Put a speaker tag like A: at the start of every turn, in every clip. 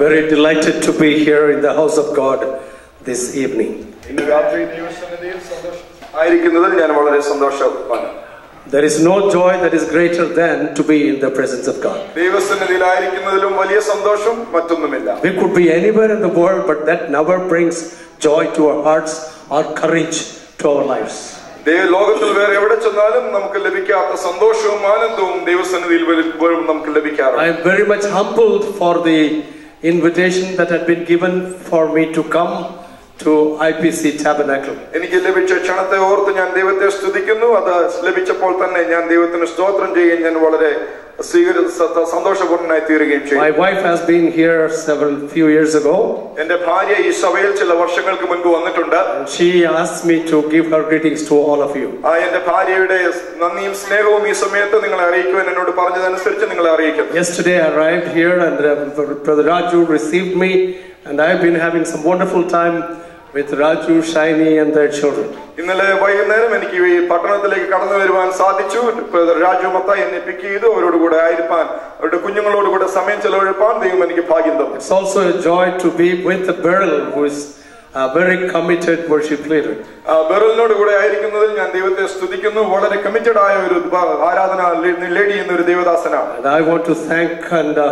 A: I'm very delighted to be here in the house of God this evening.
B: ഇന്ന് രാത്രി ദൈവസന്നിധിയിൽ സന്തോഷം ആയിരിക്കുന്നതിൽ ഞാൻ വളരെ സന്തോഷവാനാണ്
A: There is no joy that is greater than to be in the presence of God.
B: ദൈവസന്നിധിയിലായിരിക്കുന്നതിലും വലിയ സന്തോഷം മറ്റൊന്നുമില്ല
A: We could be anywhere in the world, but that never brings joy to our hearts or courage to our lives.
B: ദൈവ ലോകത്തിൽ വേറെ എവിടെ ചെന്നാലും നമുക്ക് ലഭിക്കാത്ത സന്തോഷവും ആനന്ദവും ദൈവസന്നിധിയിൽ വരുമ്പോഴും നമുക്ക്
A: I
B: ലഭിക്കാറുണ്ട്
A: am very much humbled for the invitation that had been given for me to come to IPC Tabernacle.
B: എനിക്ക് ലഭിച്ച ക്ഷണത്തെ ഓർത്ത് ഞാൻ ദൈവത്തെ സ്തുതിക്കുന്നു അത് ലഭിച്ചപ്പോൾ തന്നെ ഞാൻ ദൈവത്തിന് സ്തോത്രം ചെയ്യുകയും ഞാൻ വളരെ സ്വീകരി സ- സന്തോഷപൂർണ്ണനായി തീരുകയും ചെയ്യും
A: My wife has been here several few years ago.
B: എന്റെ ഭാര്യ ഈ സഭയിൽ ചില വർഷങ്ങൾക്ക് മുൻപ് വന്നിട്ടുണ്ട്
A: She asked me to give her greetings to all of you.
B: ആ എന്റെ ഭാര്യയുടെ നന്ദിയും സ്നേഹവും ഈ സമയത്ത് നിങ്ങളെ അറിയിക്കുവാൻ എന്നോട് പറഞ്ഞതനുസരിച്ച് നിങ്ങളെ അറിയിക്കുന്നു
A: Yesterday I arrived here and uh, Brother Raju received me and I've been having some wonderful time with Raju, Shaini and their children.
B: ഇന്നലെ വൈകുന്നേരം എനിക്ക് ഈ പട്ടണത്തിലേക്ക് കടന്നു വരുവാൻ സാധിച്ചു. രാജു മത്ത എന്നെ പിക്ക് ചെയ്തു. അവരോട് കൂടെ ആയിരിക്കാൻ അവരുടെ കുഞ്ഞുങ്ങളോട് കൂടെ സമയം ചെലവഴിപ്പാൻ ദൈവം എനിക്ക് ഭാഗ്യം തന്നു.
A: It's also a joy to be with Beryl, who is a very committed worship leader.
B: ബെറലിനോട് കൂടെ ആയിരിക്കുന്നതിൽ ഞാൻ ദൈവത്തെ സ്തുതിക്കുന്നു. വളരെ കമ്മിറ്റഡ് ആയ ഒരു ആരാധന ലേഡി എന്നൊരു ദേവദാസനാണ്.
A: And I want to thank and uh,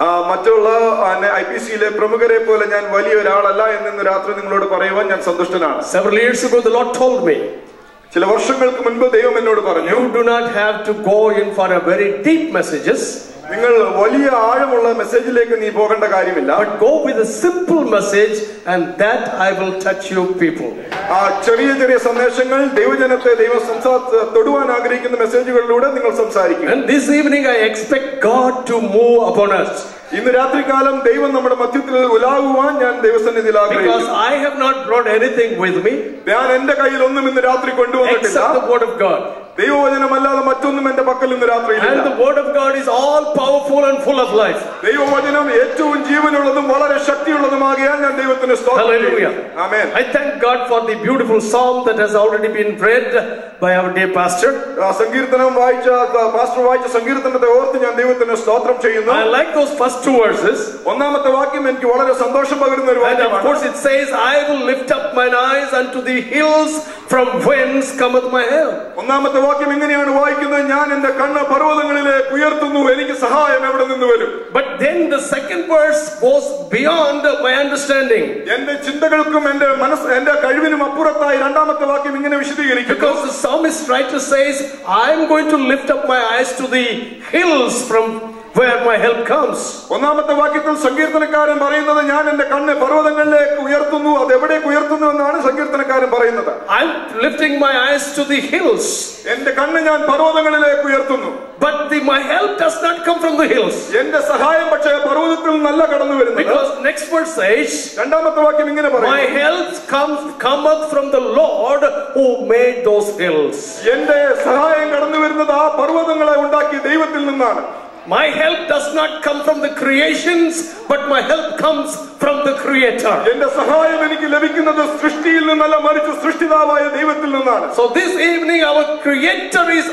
B: മറ്റുള്ള ഐ പി സിയിലെ പ്രമുഖരെ പോലെ ഞാൻ വലിയ ഒരാളല്ല എന്ന് രാത്രി നിങ്ങളോട് പറയുവാൻ ഞാൻ സന്തുഷ്ടനാണ്.
A: Several years ago, the Lord told me,
B: ചില വർഷങ്ങൾക്ക് മുൻപ് ദൈവം എന്നോട് പറഞ്ഞു
A: You do not have to go in for a very deep messages,
B: നിങ്ങൾ വലിയ ആഴമുള്ള മെസ്സേജിലേക്ക് നീ പോകേണ്ട കാര്യമില്ല
A: but go with a simple message, and that I will touch you people.
B: ആ ചെറിയ ചെറിയ സന്ദേശങ്ങൾ ദൈവജനത്തെ ദൈവം സംസാ തൊടുവാൻ ആഗ്രഹിക്കുന്ന മെസ്സേജുകളിലൂടെ നിങ്ങൾ സംസാരിക്കും
A: And this evening, I expect God to move upon us
B: ഇന്ന് രാത്രി കാലം ദൈവം നമ്മുടെ മധ്യത്തിൽ ഉലാവുവാൻ ഞാൻ ദൈവസന്നിധിയിൽ ആഗ്രഹിക്കുന്നു
A: i have not brought anything with me.
B: ഞാൻ എന്റെ കയ്യിൽ ഒന്നും ഇന്ന് രാത്രി കൊണ്ടുവന്നിട്ടില്ല.
A: The word of god.
B: ദൈവവചനം അല്ലാതെ മറ്റൊന്നും എന്റെ പക്കൽ ഇന്ന് രാത്രി ഇല്ല.
A: And the word of god is all powerful and full of life.
B: ദൈവവചനം ഏറ്റവും ജീവനുള്ളതും വളരെ ശക്തിയുള്ളതുമാകയാൽ ഞാൻ ദൈവത്തിനെ സ്തോത്രം ചെയ്യുന്നു ആമേൻ.
A: I thank God for the beautiful song that has already been prayed by our dear pastor
B: സംഗീതനം വായിച്ച പാസ്റ്റർ വായിച്ച സംഗീതനത്തെ ഓർത്ത് ഞാൻ ദൈവത്തിനെ സ്തോത്രം ചെയ്യുന്നു.
A: I like those first first two verses.
B: ഒന്നാമത്തെ വാക്യം എനിക്ക് വളരെ സന്തോഷം പകരുന്ന ഒരു
A: And of
B: വാക്യമാണ്
A: course it says, I will lift up mine eyes unto the hills from whence cometh my help.
B: ഒന്നാമത്തെ വാക്യം ഇങ്ങനെയാണ് വായിക്കുന്നത് ഞാൻ എന്റെ കണ്ണ് പർവ്വതങ്ങളിലേക്ക് ഉയർത്തുന്നു എനിക്ക് സഹായം എവിടെ നിന്ന് വരും
A: But then the second verse goes beyond my understanding.
B: എന്റെ ചിന്തകൾക്കും എന്റെ മനസ്സ് എന്റെ കഴിവിനും അപ്പുറത്തായി രണ്ടാമത്തെ വാക്യം ഇങ്ങനെ വിശദീകരിക്കുന്നു
A: Because the psalmist writer says, I'm going to lift up my eyes to the hills from where my help comes.
B: ഒന്നാമത്തെ വാക്യത്തിൽ സങ്കീർത്തനക്കാരൻ പറയുന്നത് ഞാൻ എന്റെ കണ്ണ് പർവതങ്ങളിലേക്ക് ഉയർത്തുന്നു അത് എവിടേക്ക് ഉയർത്തുന്നു എന്നാണ് സങ്കീർത്തനക്കാരൻ പറയുന്നത്
A: I'm lifting my eyes to the hills
B: എന്റെ കണ്ണ് ഞാൻ പർവതങ്ങളിലേക്ക് ഉയർത്തുന്നു
A: But the, my help does not come from the hills.
B: എന്റെ സഹായം പക്ഷേ പർവതത്തിൽ നിന്നല്ല കടന്നു വരുന്നത്
A: Because next verse says,
B: രണ്ടാമത്തെ വാക്യം ഇങ്ങനെ
A: My help comes cometh from the Lord who made those hills.
B: എന്റെ സഹായം കടന്നു വരുന്നത് ആ പർവതങ്ങളെ ഉണ്ടാക്കിയ ദൈവത്തിൽ നിന്നാണ്
A: My help does not come from the creations, but my help comes from the Creator.
B: എന്റെ സഹായം എനിക്ക് ലഭിക്കുന്നത് സൃഷ്ടിയിൽ നിന്നല്ല മറിച്ച് സൃഷ്ടിതാവായ ദൈവത്തിൽ നിന്നാണ്
A: So this evening, our Creator is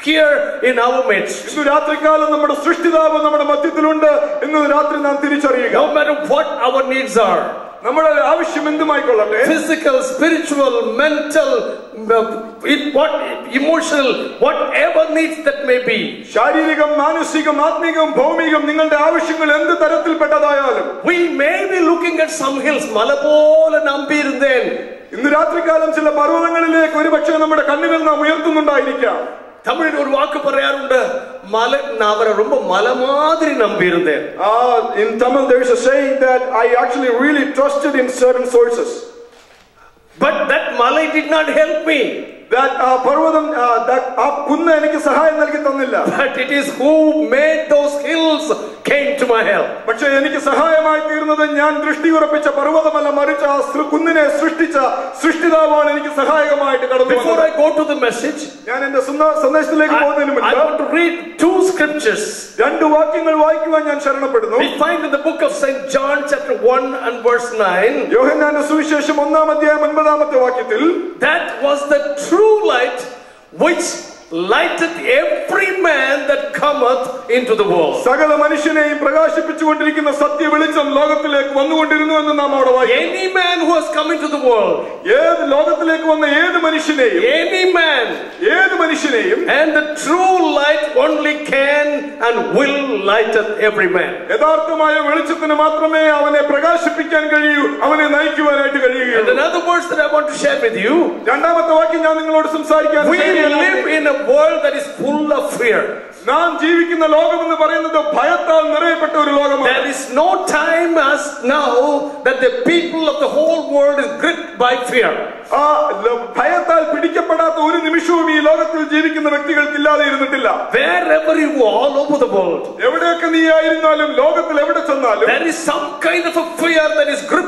A: here in our midst.
B: ഇന്ന് രാത്രികാലം നമ്മുടെ സൃഷ്ടിതാവ് നമ്മുടെ മധ്യത്തിലുണ്ട് ഇന്ന് രാത്രി നാം തിരിച്ചറിയുക
A: No matter what our needs are
B: നമ്മുടെ ആവശ്യം എന്തുമായിക്കൊള്ളട്ടെ?
A: Physical spiritual mental emotional whatever needs that may be
B: ശാരീരികം മാനസികം ആത്മീകം ഭൗമികം നിങ്ങളുടെ ആവശ്യങ്ങൾ എന്ത് തരത്തിൽപ്പെട്ടതായാലും.
A: We may be looking at some hills മല പോലെ നമ്പിയിരുന്നേൻ.
B: ഇന്ന് രാത്രികാലം ചില പർവതങ്ങളിലേക്ക് ഒരുപക്ഷെ നമ്മുടെ കണ്ണുകൾ നാം ഉയർത്തുന്നുണ്ടായിരിക്കാം.
A: தமிழில் ஒரு வாக்கு உண்டு மலை நான் அவரை ரொம்ப மலை மாதிரி நம்பி
B: இருந்தேன் ah, in tamil there is a saying that i actually really trusted in certain sources.
A: But that malai did not help me.
B: That uh, Parvatam, uh, that, uh, കുന്ന് എനിക്ക് സഹായം നൽകി തന്നില്ല
A: but it is who made those hills came to my help.
B: പക്ഷെ എനിക്ക് സഹായമായി തീർന്നത് ഞാൻ ദൃഷ്ടി ഉറപ്പിച്ച പർവ്വതമല്ല മറിച്ച് ആ സൃ- കുന്നിനെ സൃഷ്ടിച്ച സൃഷ്ടിതാവാണ് എനിക്ക് സഹായകമായിട്ട് കടന്നു
A: Before
B: വന്നത്
A: I go to the message,
B: ഞാൻ എന്റെ സുന്ന- സന്ദേശത്തിലേക്ക്
A: I,
B: പോകുന്നതിന്
A: I
B: മുൻപ്
A: want to read two scriptures.
B: രണ്ട് വാക്യങ്ങൾ വായിക്കുവാൻ ഞാൻ ശരണപ്പെടുന്നു
A: We find in the book of St. John, chapter 1 and verse 9,
B: യോഹന്നാന്റെ സുവിശേഷം ഒന്നാം അധ്യായം ഒൻപതാമത്തെ വാക്യത്തിൽ
A: that was the true light which lighteth every man that cometh into the world.
B: സകല മനുഷ്യനെയും പ്രകാശിപ്പിച്ചുകൊണ്ടിരിക്കുന്ന സത്യ വെളിച്ചം ലോകത്തിലേക്ക് വന്നുകൊണ്ടിരുന്നു എന്ന് നാം അവിടെ വായിക്കും
A: Any man who has come into the world,
B: ഏത് ലോകത്തിലേക്ക് വന്ന ഏത് മനുഷ്യനെയും
A: any man,
B: ഏത് മനുഷ്യനെയും
A: and the true light only can and will lighteth every man.
B: യഥാർത്ഥമായ വെളിച്ചത്തിന് മാത്രമേ അവനെ പ്രകാശിപ്പിക്കാൻ കഴിയൂ അവനെ നയിക്കുവാനായിട്ട്
A: And
B: കഴിയുകയുള്ളൂ
A: another verse that I want to share with you
B: രണ്ടാമത്തെ വാക്യം ഞാൻ നിങ്ങളോട് സംസാരിക്കാൻ
A: we live in a world that is full of fear.
B: നാം ജീവിക്കുന്ന ലോകം എന്ന് പറയുന്നത് ഭയത്താൽ നിറയപ്പെട്ട ഒരു ലോകമാണ്
A: There is no time as now that the people of the whole world is gripped by fear.
B: ആ ല- ഭയത്താൽ പിടിക്കപ്പെടാത്ത ഒരു നിമിഷവും ഈ ലോകത്തിൽ ജീവിക്കുന്ന വ്യക്തികൾക്ക് ഇല്ലാതെ ഇരുന്നിട്ടില്ല
A: Wherever you go, all over the world,
B: എവിടെയൊക്കെ നീ ആയിരുന്നാലും ലോകത്തിൽ എവിടെ ചെന്നാലും
A: there is some kind of a fear that is gripping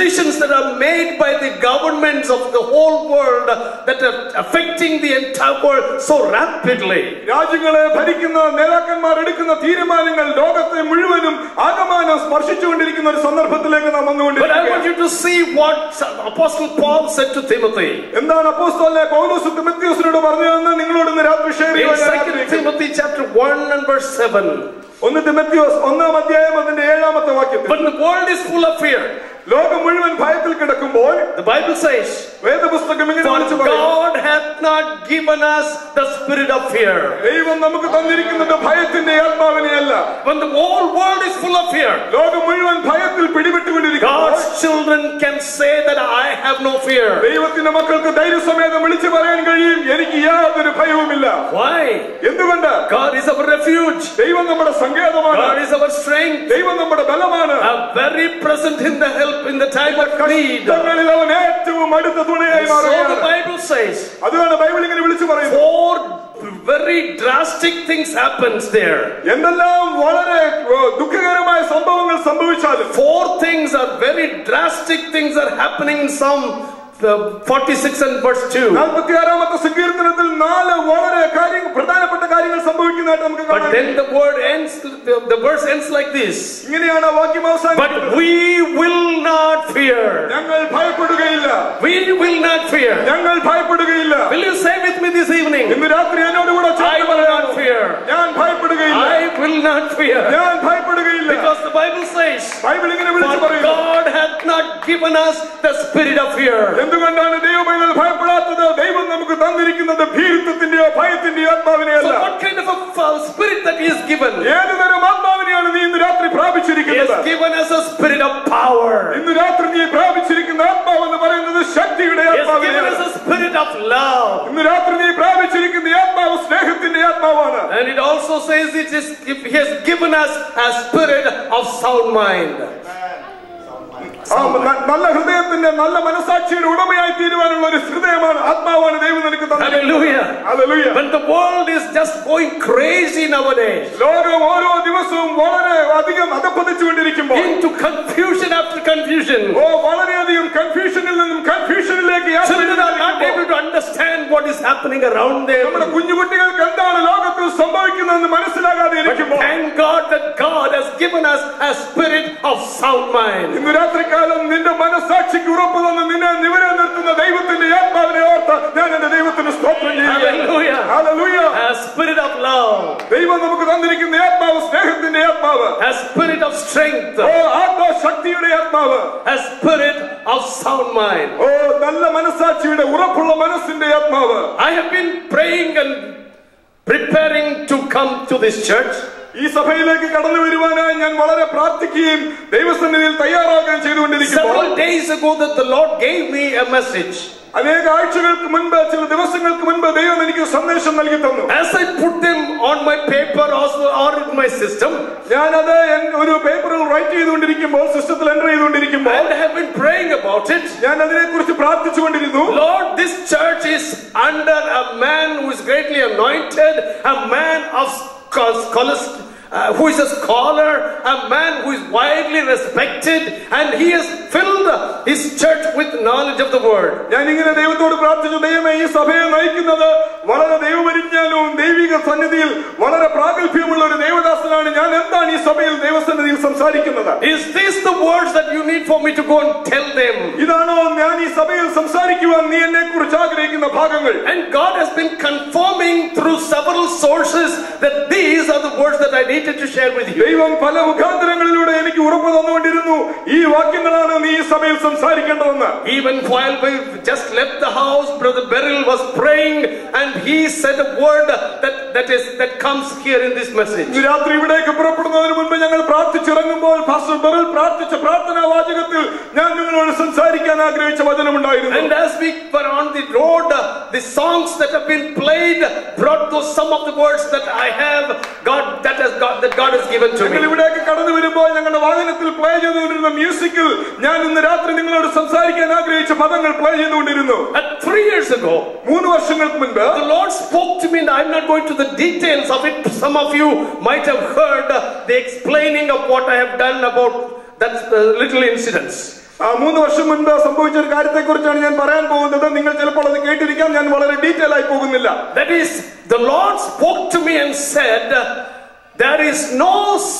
A: decisions that are made by the governments of the whole world that are affecting the entire world so rapidly.
B: രാജ്യങ്ങളെ ഭരിക്കുന്ന നേതാക്കന്മാർ എടുക്കുന്ന തീരുമാനങ്ങൾ ലോകത്തെ മുഴുവനും ആകമാനം സ്പർശിച്ചുകൊണ്ടിരിക്കുന്ന ഒരു സന്ദർഭത്തിലേക്ക് നാം
A: But I want
B: വന്നുകൊണ്ടിരിക്കുകയാണ്
A: you to see what Apostle Paul said to Timothy.
B: എന്താണ് അപ്പോസ്തലനെ പൗലോസ് തിമത്യോസിനോട് പറഞ്ഞതെന്ന് നിങ്ങളോട് ഇന്ന് രാത്രി ഷെയർ
A: In
B: ചെയ്യാൻ ഞാൻ
A: 2
B: ആഗ്രഹിക്കുന്നു.
A: Timothy chapter 1 and verse 7.
B: ഒന്ന് തിമത്യോസ് ഒന്നാം അധ്യായം അതിന്റെ ഏഴാമത്തെ വാക്യത്തിൽ
A: But the world is full of fear.
B: ലോകം മുഴുവൻ ഭയത്തിൽ കിടക്കുമ്പോൾ
A: The Bible says,
B: വേദപുസ്തകം ഇങ്ങനെ
A: For
B: വിളിച്ചു പറയും
A: God hath not given us the spirit of fear.
B: ദൈവം നമുക്ക് തന്നിരിക്കുന്നത് ഭയത്തിന്റെ ആത്മാവിനെയല്ല
A: When the whole world is full of fear,
B: ലോകം മുഴുവൻ ഭയത്തിൽ പിടിപെട്ടുകൊണ്ടിരിക്കുമ്പോൾ
A: God's children can say that I have no fear.
B: ദൈവത്തിന്റെ മക്കൾക്ക് ധൈര്യസമേതം വിളിച്ചു പറയാൻ കഴിയും എനിക്ക് യാതൊരു ഭയവുമില്ല
A: Why?
B: എന്തുകൊണ്ട്
A: God is our refuge.
B: ദൈവം നമ്മുടെ സങ്കേതമാണ്
A: God is our strength.
B: ദൈവം നമ്മുടെ ബലമാണ്
A: A very present in the help in the time of need. So
B: കഷ്ടങ്ങളിൽ അവൻ ഏറ്റവും അടുത്ത തുണയായി
A: the
B: മാറുകയാണ്
A: Bible says,
B: അതുകൊണ്ട് ബൈബിൾ ഇങ്ങനെ വിളിച്ചു പറയുന്നു
A: four very drastic things happens there.
B: എന്തെല്ലാം വളരെ ഏഹ്, ദുഃഖകരമായ സംഭവങ്ങൾ സംഭവിച്ചാലും
A: Four things are very drastic things are happening in Psalm uh, 46 and verse 2.
B: നാൽപ്പത്തി ആറാമത്തെ സങ്കീർത്തനത്തിൽ നാല് വളരെ കാര്യം പ്രധാനപ്പെട്ട കാര്യങ്ങൾ സംഭവിക്കുന്നതായിട്ട് നമുക്ക്
A: But
B: കാണാം
A: then the word ends, the, the verse ends like this.
B: ഇങ്ങനെയാണ് ആ വാക്യം അവസാനിക്കുന്നത്
A: But we will not fear.
B: ഞങ്ങൾ ഭയപ്പെടുകയില്ല
A: We will not fear.
B: ഞങ്ങൾ ഭയപ്പെടുകയില്ല
A: Will you say with me this evening?
B: ഇന്ന് രാത്രി എന്നോട് കൂടെ
A: I
B: ചേർന്ന്
A: will
B: പറയാമോ?
A: not fear.
B: ഞാൻ ഭയപ്പെടുകയില്ല
A: I will not fear.
B: ഞാൻ ഭയപ്പെടുകയില്ല
A: Because the Bible says,
B: Bible ഇങ്ങനെ വിളിച്ചു
A: For
B: പറയുന്നു
A: God hath not given us the spirit of fear.
B: എന്തുകൊണ്ടാണ് ദൈവമൈകൾ ഭയപ്പെടാത്തത് ദൈവം നമുക്ക് തന്നിരിക്കുന്നത് ഭീരുത്വത്തിന്റെയോ ഭയത്തിന്റെയോ ആത്മാവിനെയല്ല
A: So what kind of a f- spirit that He has given?
B: ഏതു തരം ആത്മാവിനെയാണ് നീ ഇന്ന് രാത്രി
A: He
B: പ്രാപിച്ചിരിക്കുന്നത്
A: has given us a spirit of power.
B: ഇന്ന് രാത്രി നീ പ്രാപിച്ചിരിക്കുന്ന ആത്മാവ് എന്ന് പറയുന്നത് ശക്തിയുടെ
A: He has given
B: ആത്മാവിനെയാണ്
A: us a spirit of love.
B: ഇന്ന് രാത്രി നീ പ്രാപിച്ചിരിക്കുന്ന ഈ ആത്മാവ് സ്നേഹത്തിന്റെ ആത്മാവാണ്
A: And it also says it is He has given us a spirit of sound mind. Hallelujah.
B: Hallelujah.
A: When the world is just going crazy nowadays. Into confusion after confusion. Children are not able to understand what is happening around them. But thank God that God has given us a spirit of sound mind.
B: ഇന്ന് രാത്രികാലം നിന്റെ മനസാക്ഷിക്ക് ഉറപ്പ് തന്ന് നിന്നെ നിവരെ നിർത്തുന്ന ദൈവത്തിന്റെ ആത്മാവിനെ ഓർത്ത് ഞാൻ എന്റെ ദൈവത്തിന് സ്തോത്രം ചെയ്യുകയാണ്
A: Hallelujah.
B: Hallelujah.
A: A spirit of love.
B: ദൈവം നമുക്ക് തന്നിരിക്കുന്ന ഈ ആത്മാവ് സ്നേഹത്തിന്റെ ആത്മാവ് ആത്മാവ്
A: a spirit of strength,
B: ഓ ആത്മശക്തിയുടെ ആത്മാവ്
A: a spirit of sound mind.
B: ഓ നല്ല മനസാക്ഷിയുടെ ഉറപ്പുള്ള മനസ്സിന്റെ ആത്മാവ്
A: I have been praying and preparing to come to this church.
B: ഈ സഭയിലേക്ക് കടന്നു വരുവാനായി ഞാൻ വളരെ പ്രാർത്ഥിക്കുകയും ദൈവസന്നിധിയിൽ തയ്യാറാകുകയും ചെയ്തുകൊണ്ടിരിക്കുമ്പോൾ
A: Several days ago that the Lord gave me a message.
B: അനേക ആഴ്ചകൾക്ക് മുൻപ് ചില ദിവസങ്ങൾക്ക് മുൻപ് ദൈവം എനിക്ക് സന്ദേശം നൽകി തന്നു
A: As I put them on my paper also or in my system,
B: ഞാനത് എൻ- ഒരു പേപ്പറിൽ റൈറ്റ് ചെയ്തുകൊണ്ടിരിക്കുമ്പോൾ സിസ്റ്റത്തിൽ എൻ്റർ ചെയ്തുകൊണ്ടിരിക്കുമ്പോൾ
A: and I have been praying about it.
B: ഞാൻ അതിനെക്കുറിച്ച് പ്രാർത്ഥിച്ചുകൊണ്ടിരുന്നു
A: Lord, this church is under a man who is greatly anointed, a man of scho- scholars, uh, who is a scholar, a man who is widely respected, and he has filled his church with knowledge of the word.
B: ഞാൻ ഇങ്ങനെ ദൈവത്തോട് പ്രാർത്ഥിച്ചു ദൈവമേ ഈ സഭയെ നയിക്കുന്നത് വളരെ ദൈവപരിജ്ഞാനവും ദൈവിക സന്നിധിയിൽ വളരെ പ്രാഗൽഭ്യമുള്ള ഒരു ദേവദാസനാണ് ഞാൻ എന്താണ് ഈ സഭയിൽ ദൈവസന്നിധിയിൽ സംസാരിക്കുന്നത്
A: Is this the words that you need for me to go and tell them?
B: ഇതാണോ ഞാൻ ഈ സഭയിൽ സംസാരിക്കുവാൻ നീ എന്നെ കുറിച്ച് ആഗ്രഹിക്കുന്ന ഭാഗങ്ങൾ
A: And God has been confirming through several sources that these are the words that I needed to share with you.
B: ദൈവം പല മുഖാന്തരങ്ങളിലൂടെ എനിക്ക് ഉറപ്പ് തന്നുകൊണ്ടിരുന്നു ഈ വാക്യങ്ങളാണ് നീ ഈ സഭയിൽ സംസാരിക്കേണ്ടതെന്ന്
A: Even while we just left the house, Brother Beryl was praying and he said a word that, that is that comes here in this message.
B: ഇന്ന് രാത്രി ഇവിടേക്ക് പുറപ്പെടുന്നതിന് മുൻപ് ഞങ്ങൾ പ്രാർത്ഥിച്ചിറങ്ങുമ്പോൾ പാസ്റ്റർ ബെറിൽ പ്രാർത്ഥിച്ച പ്രാർത്ഥനാ വാചകത്തിൽ ഞാൻ നിങ്ങളോട് സംസാരിക്കാൻ ആഗ്രഹിച്ച വചനമുണ്ടായിരുന്നു
A: And as we were on the road, uh, the songs that have been played brought those some of the words that I have God that has God that God has given to
B: ഞങ്ങൾ
A: me.
B: ഇവിടേക്ക് കടന്നു വരുമ്പോൾ ഞങ്ങളുടെ വാഹനത്തിൽ play ചെയ്തുകൊണ്ടിരുന്ന മ്യൂസിക്കിൽ ഞാൻ ഇന്ന് രാത്രി നിങ്ങളോട് സംസാരിക്കാൻ ആഗ്രഹിച്ച പദങ്ങൾ പ്ലേ ചെയ്തുകൊണ്ടിരുന്നു
A: And three years ago,
B: മൂന്ന് വർഷങ്ങൾക്ക് മുൻപ്
A: The Lord spoke to me, and I'm not going to the details of it. Some of you might have heard uh, the explaining of what I have done about that uh, little incidents.
B: ആ മൂന്ന് വർഷം മുൻപ് സംഭവിച്ച ഒരു കാര്യത്തെ കുറിച്ചാണ് ഞാൻ പറയാൻ പോകുന്നത് നിങ്ങൾ ചിലപ്പോൾ അത് കേട്ടിരിക്കാം ഞാൻ വളരെ ഡീറ്റെയിൽ ആയി പോകുന്നില്ല
A: That is, the Lord spoke to me and said, There is no s-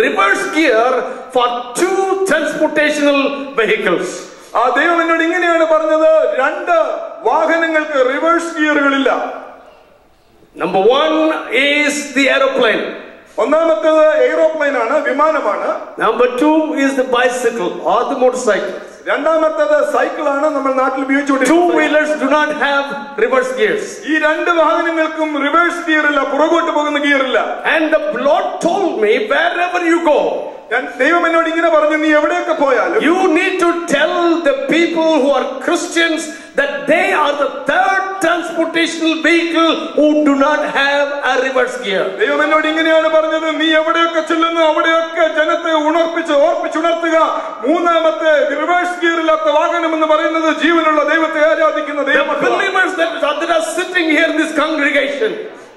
A: reverse gear for two transportational vehicles.
B: ആ ദൈവം എന്നോട് ഇങ്ങനെയാണ് പറഞ്ഞത് രണ്ട് വാഹനങ്ങൾക്ക് reverse ഗിയറുകളില്ല
A: Number one is the aeroplane,
B: ഒന്നാമത്തേത് എയ്റോപ്ലെയിൻ ആണ് വിമാനമാണ്
A: number two is the bicycle or the motorcycle.
B: രണ്ടാമത്തേത് സൈക്കിളാണ് നമ്മൾ നാട്ടിൽ
A: Two
B: ഉപയോഗിച്ചുകൊണ്ടിരിക്കുന്നത്
A: wheelers do not have reverse gears.
B: ഈ രണ്ട് വാഹനങ്ങൾക്കും റിവേഴ്സ് ഗിയർ ഇല്ല പുറകോട്ട് പോകുന്ന ഗിയർ ഇല്ല
A: And the Lord told me, wherever you go,
B: ഞാൻ ദൈവം എന്നോട് ഇങ്ങനെ പറഞ്ഞു നീ എവിടെയൊക്കെ പോയാലും
A: you need to tell the people who are Christians that they are the third transportational vehicle who do not have a reverse gear.
B: ദൈവം എന്നോട് ഇങ്ങനെയാണ് പറഞ്ഞത് നീ എവിടെയൊക്കെ ചെല്ലുന്നു അവിടെയൊക്കെ ജനത്തെ ഉണർപ്പിച്ച് ഓർപ്പിച്ചുണർത്തുക മൂന്നാമത്തെ റിവേഴ്സ് ഗിയർ ഇല്ലാത്ത വാഹനം എന്ന് പറയുന്നത് ജീവനുള്ള ദൈവത്തെ ആരാധിക്കുന്ന
A: are sitting here in this congregation,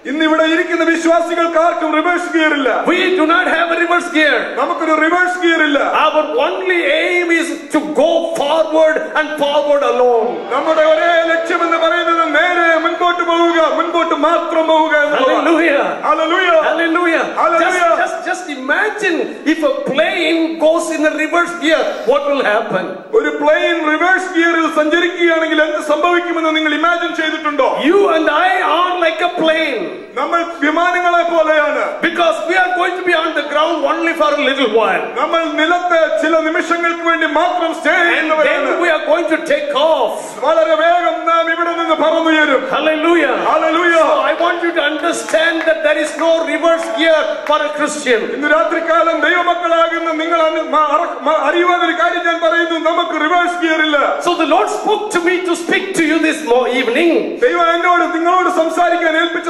B: ഇന്ന് ഇവിടെ ഇരിക്കുന്ന വിശ്വാസികൾക്ക് ആർക്കും റിവേഴ്സ് ഗിയർ ഇല്ല
A: we do not have a reverse gear.
B: നമുക്കൊരു റിവേഴ്സ് ഗിയർ ഇല്ല
A: Our only aim is to go forward and forward alone.
B: നമ്മുടെ ഒരേ ലക്ഷ്യം എന്ന് പറയുന്നത് നേരെ മുൻപോട്ട് പോവുക മുൻപോട്ട് മാത്രം പോവുക എന്നുള്ളതാണ്.
A: Hallelujah.
B: Hallelujah.
A: Hallelujah.
B: Hallelujah.
A: Just, just, just imagine if a plane goes in a reverse gear, what will happen?
B: ഒരു പ്ലെയിൻ റിവേഴ്സ് ഗിയറിൽ സഞ്ചരിക്കുകയാണെങ്കിൽ എന്ത് സംഭവിക്കുമെന്ന് നിങ്ങൾ ഇമാജിൻ ചെയ്തിട്ടുണ്ടോ
A: You and I are like a plane
B: നമ്മൾ വിമാനങ്ങളെ പോലെയാണ്
A: because we are going to be on the ground only for a little while.
B: നമ്മൾ നിലത്ത് ചില നിമിഷങ്ങൾക്ക് വേണ്ടി മാത്രം സ്റ്റേ
A: And
B: ചെയ്യുന്നവരാണ്
A: then we are going to take off.
B: വളരെ വേഗം നാം ഇവിടെ നിന്ന് പറന്നുയരും
A: Hallelujah.
B: Hallelujah.
A: So I want you to understand that there is no reverse gear for a Christian.
B: ഇന്ന് രാത്രികാലം ദൈവമക്കളാകുന്ന നിങ്ങൾ അന്ന് മ- അറ- മ- അറിയുവാൻ ഒരു കാര്യം ഞാൻ പറയുന്നു നമുക്ക് റിവേഴ്സ് ഗിയർ ഇല്ല
A: So the Lord spoke to me to speak to you this mo- evening
B: ദൈവം എന്നോട് നിങ്ങളോട് സംസാരിക്കാൻ ഏൽപ്പിച്ച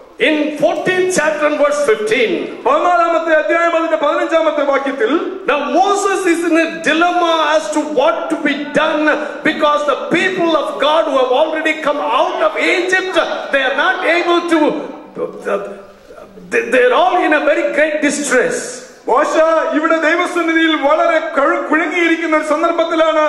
A: in 14th chapter and verse 15 now Moses is in a dilemma as to what to be done because the people of God who have already come out of Egypt they are not able to they're all in a very great distress.
B: മോശ ഇവിടെ ദൈവസന്നിധിയിൽ വളരെ കഴു- കുഴങ്ങിയിരിക്കുന്ന ഒരു സന്ദർഭത്തിലാണ്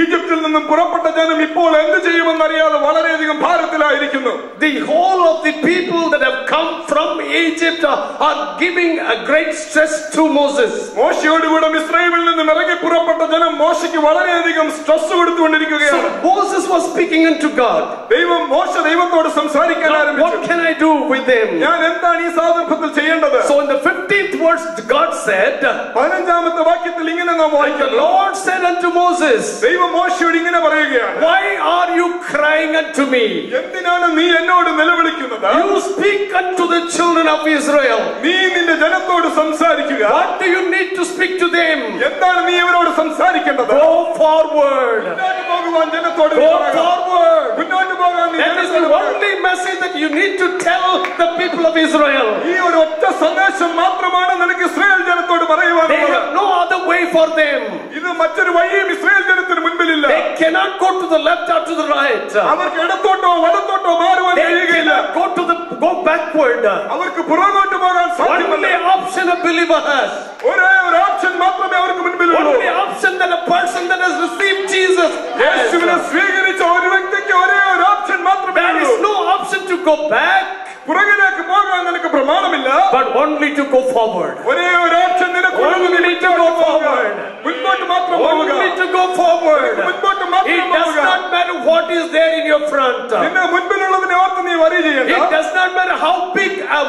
B: ഈജിപ്തിൽ നിന്നും പുറപ്പെട്ട ജനം ഇപ്പോൾ എന്ത് ചെയ്യുമെന്നറിയാതെ വളരെയധികം ഭാരത്തിലായിരിക്കുന്നു
A: The whole of the people that have come from Egypt are, are giving a great stress to Moses.
B: മോശയോടുകൂടെ ഇസ്രായേലിൽ നിന്നും ഇറങ്ങി പുറപ്പെട്ട ജനം മോശയ്ക്ക് വളരെയധികം stress കൊടുത്തുകൊണ്ടിരിക്കുകയാണ്
A: So Moses was speaking unto God.
B: ദൈവം മോശ ദൈവത്തോട് സംസാരിക്കാൻ
A: God,
B: ആരംഭിച്ചു
A: what can I do with them?
B: ഞാൻ എന്താണ് ഈ സന്ദർഭത്തിൽ ചെയ്യേണ്ടത്
A: So in the 15th verse, God said,
B: പതിനഞ്ചാമത്തെ വാക്യത്തിൽ ഇങ്ങനെ നാം
A: The
B: വായിക്കുന്നു
A: Lord said unto Moses,
B: ദൈവം മോശയോട് ഇങ്ങനെ പറയുകയാണ്
A: Why are you crying unto me?
B: എന്തിനാണ് നീ എന്നോട് നിലവിളിക്കുന്നത്
A: You speak unto the children of Israel.
B: നീ നിന്റെ ജനത്തോട് സംസാരിക്കുക
A: What do you need to speak to them?
B: എന്താണ് നീ ഇവരോട് സംസാരിക്കേണ്ടത്
A: Go forward.
B: മുന്നോട്ട് പോകുവാൻ ജനത്തോട് നീ
A: Go
B: പറയുക.
A: forward.
B: മുന്നോട്ട് പോകാൻ നീ
A: That is
B: ജനത്തോട്
A: the
B: പറയുക.
A: only message that you need to tell the people of Israel.
B: ഈ ഒരു ഒറ്റ സന്ദേശം മാത്രമാണ് നിനക്ക് ഇസ്രായേൽ ജനത്തോട്
A: They
B: പറയുവാനുള്ളത്
A: have no other way for them.
B: ഇത് മറ്റൊരു വഴിയും ഇസ്രായേൽ ജനത്തിന് മുൻപിലില്ല
A: They cannot go to the left or to the right.
B: അവർക്ക് ഇടത്തോട്ടോ വലത്തോട്ടോ മാറുവാൻ
A: They
B: കഴിയുകയില്ല
A: cannot go to the go backward.
B: അവർക്ക് പുറകോട്ട് പോകാൻ സാധ്യമല്ല
A: Only option a believer has.
B: ഒരേ ഒരു ഓപ്ഷൻ മാത്രമേ അവർക്ക് മുൻപിലുള്ളൂ
A: Only option that a person that has received Jesus
B: യേശുവിനെ
A: has.
B: സ്വീകരിച്ച ഒരു വ്യക്തിക്ക് ഒരേ ഒരു ഓപ്ഷൻ മാത്രമേ
A: There
B: ഉള്ളൂ
A: is no option to go back,
B: പുറകിലേക്ക് പോകാൻ നിനക്ക് പ്രമാണമില്ല
A: but only to go forward.
B: ഒരേ ഒരു ഓപ്ഷൻ നിനക്കുള്ളത്
A: Only
B: നീ
A: to go
B: മുന്നോട്ട് പോവുക.
A: forward.
B: മുൻപോട്ട് മാത്രം പോവുക
A: Only to go forward.
B: മുൻപോട്ട് മാത്രം
A: It does
B: പോവുക
A: not matter what is there in your front.
B: നിന്റെ മുൻപിലുള്ളതിനെ ഓർത്ത് നീ വരി
A: It
B: ചെയ്യണ്ട
A: does not matter how big a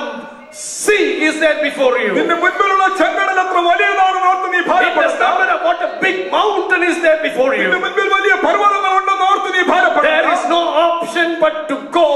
A: sea is there before you.
B: നിന്റെ മുൻപിലുള്ള ചെങ്കടൽ എത്ര വലിയതാണെന്ന് ഓർത്ത് നീ
A: It does
B: ഭാരപ്പെടണ്ട
A: not matter what a big mountain is there before
B: നിന്റെ
A: you.
B: മുൻപിൽ വലിയ പർവ്വതങ്ങൾ ഉണ്ടെന്ന് ഓർത്ത് നീ
A: There
B: ഭാരപ്പെടണ്ട
A: is no option but to go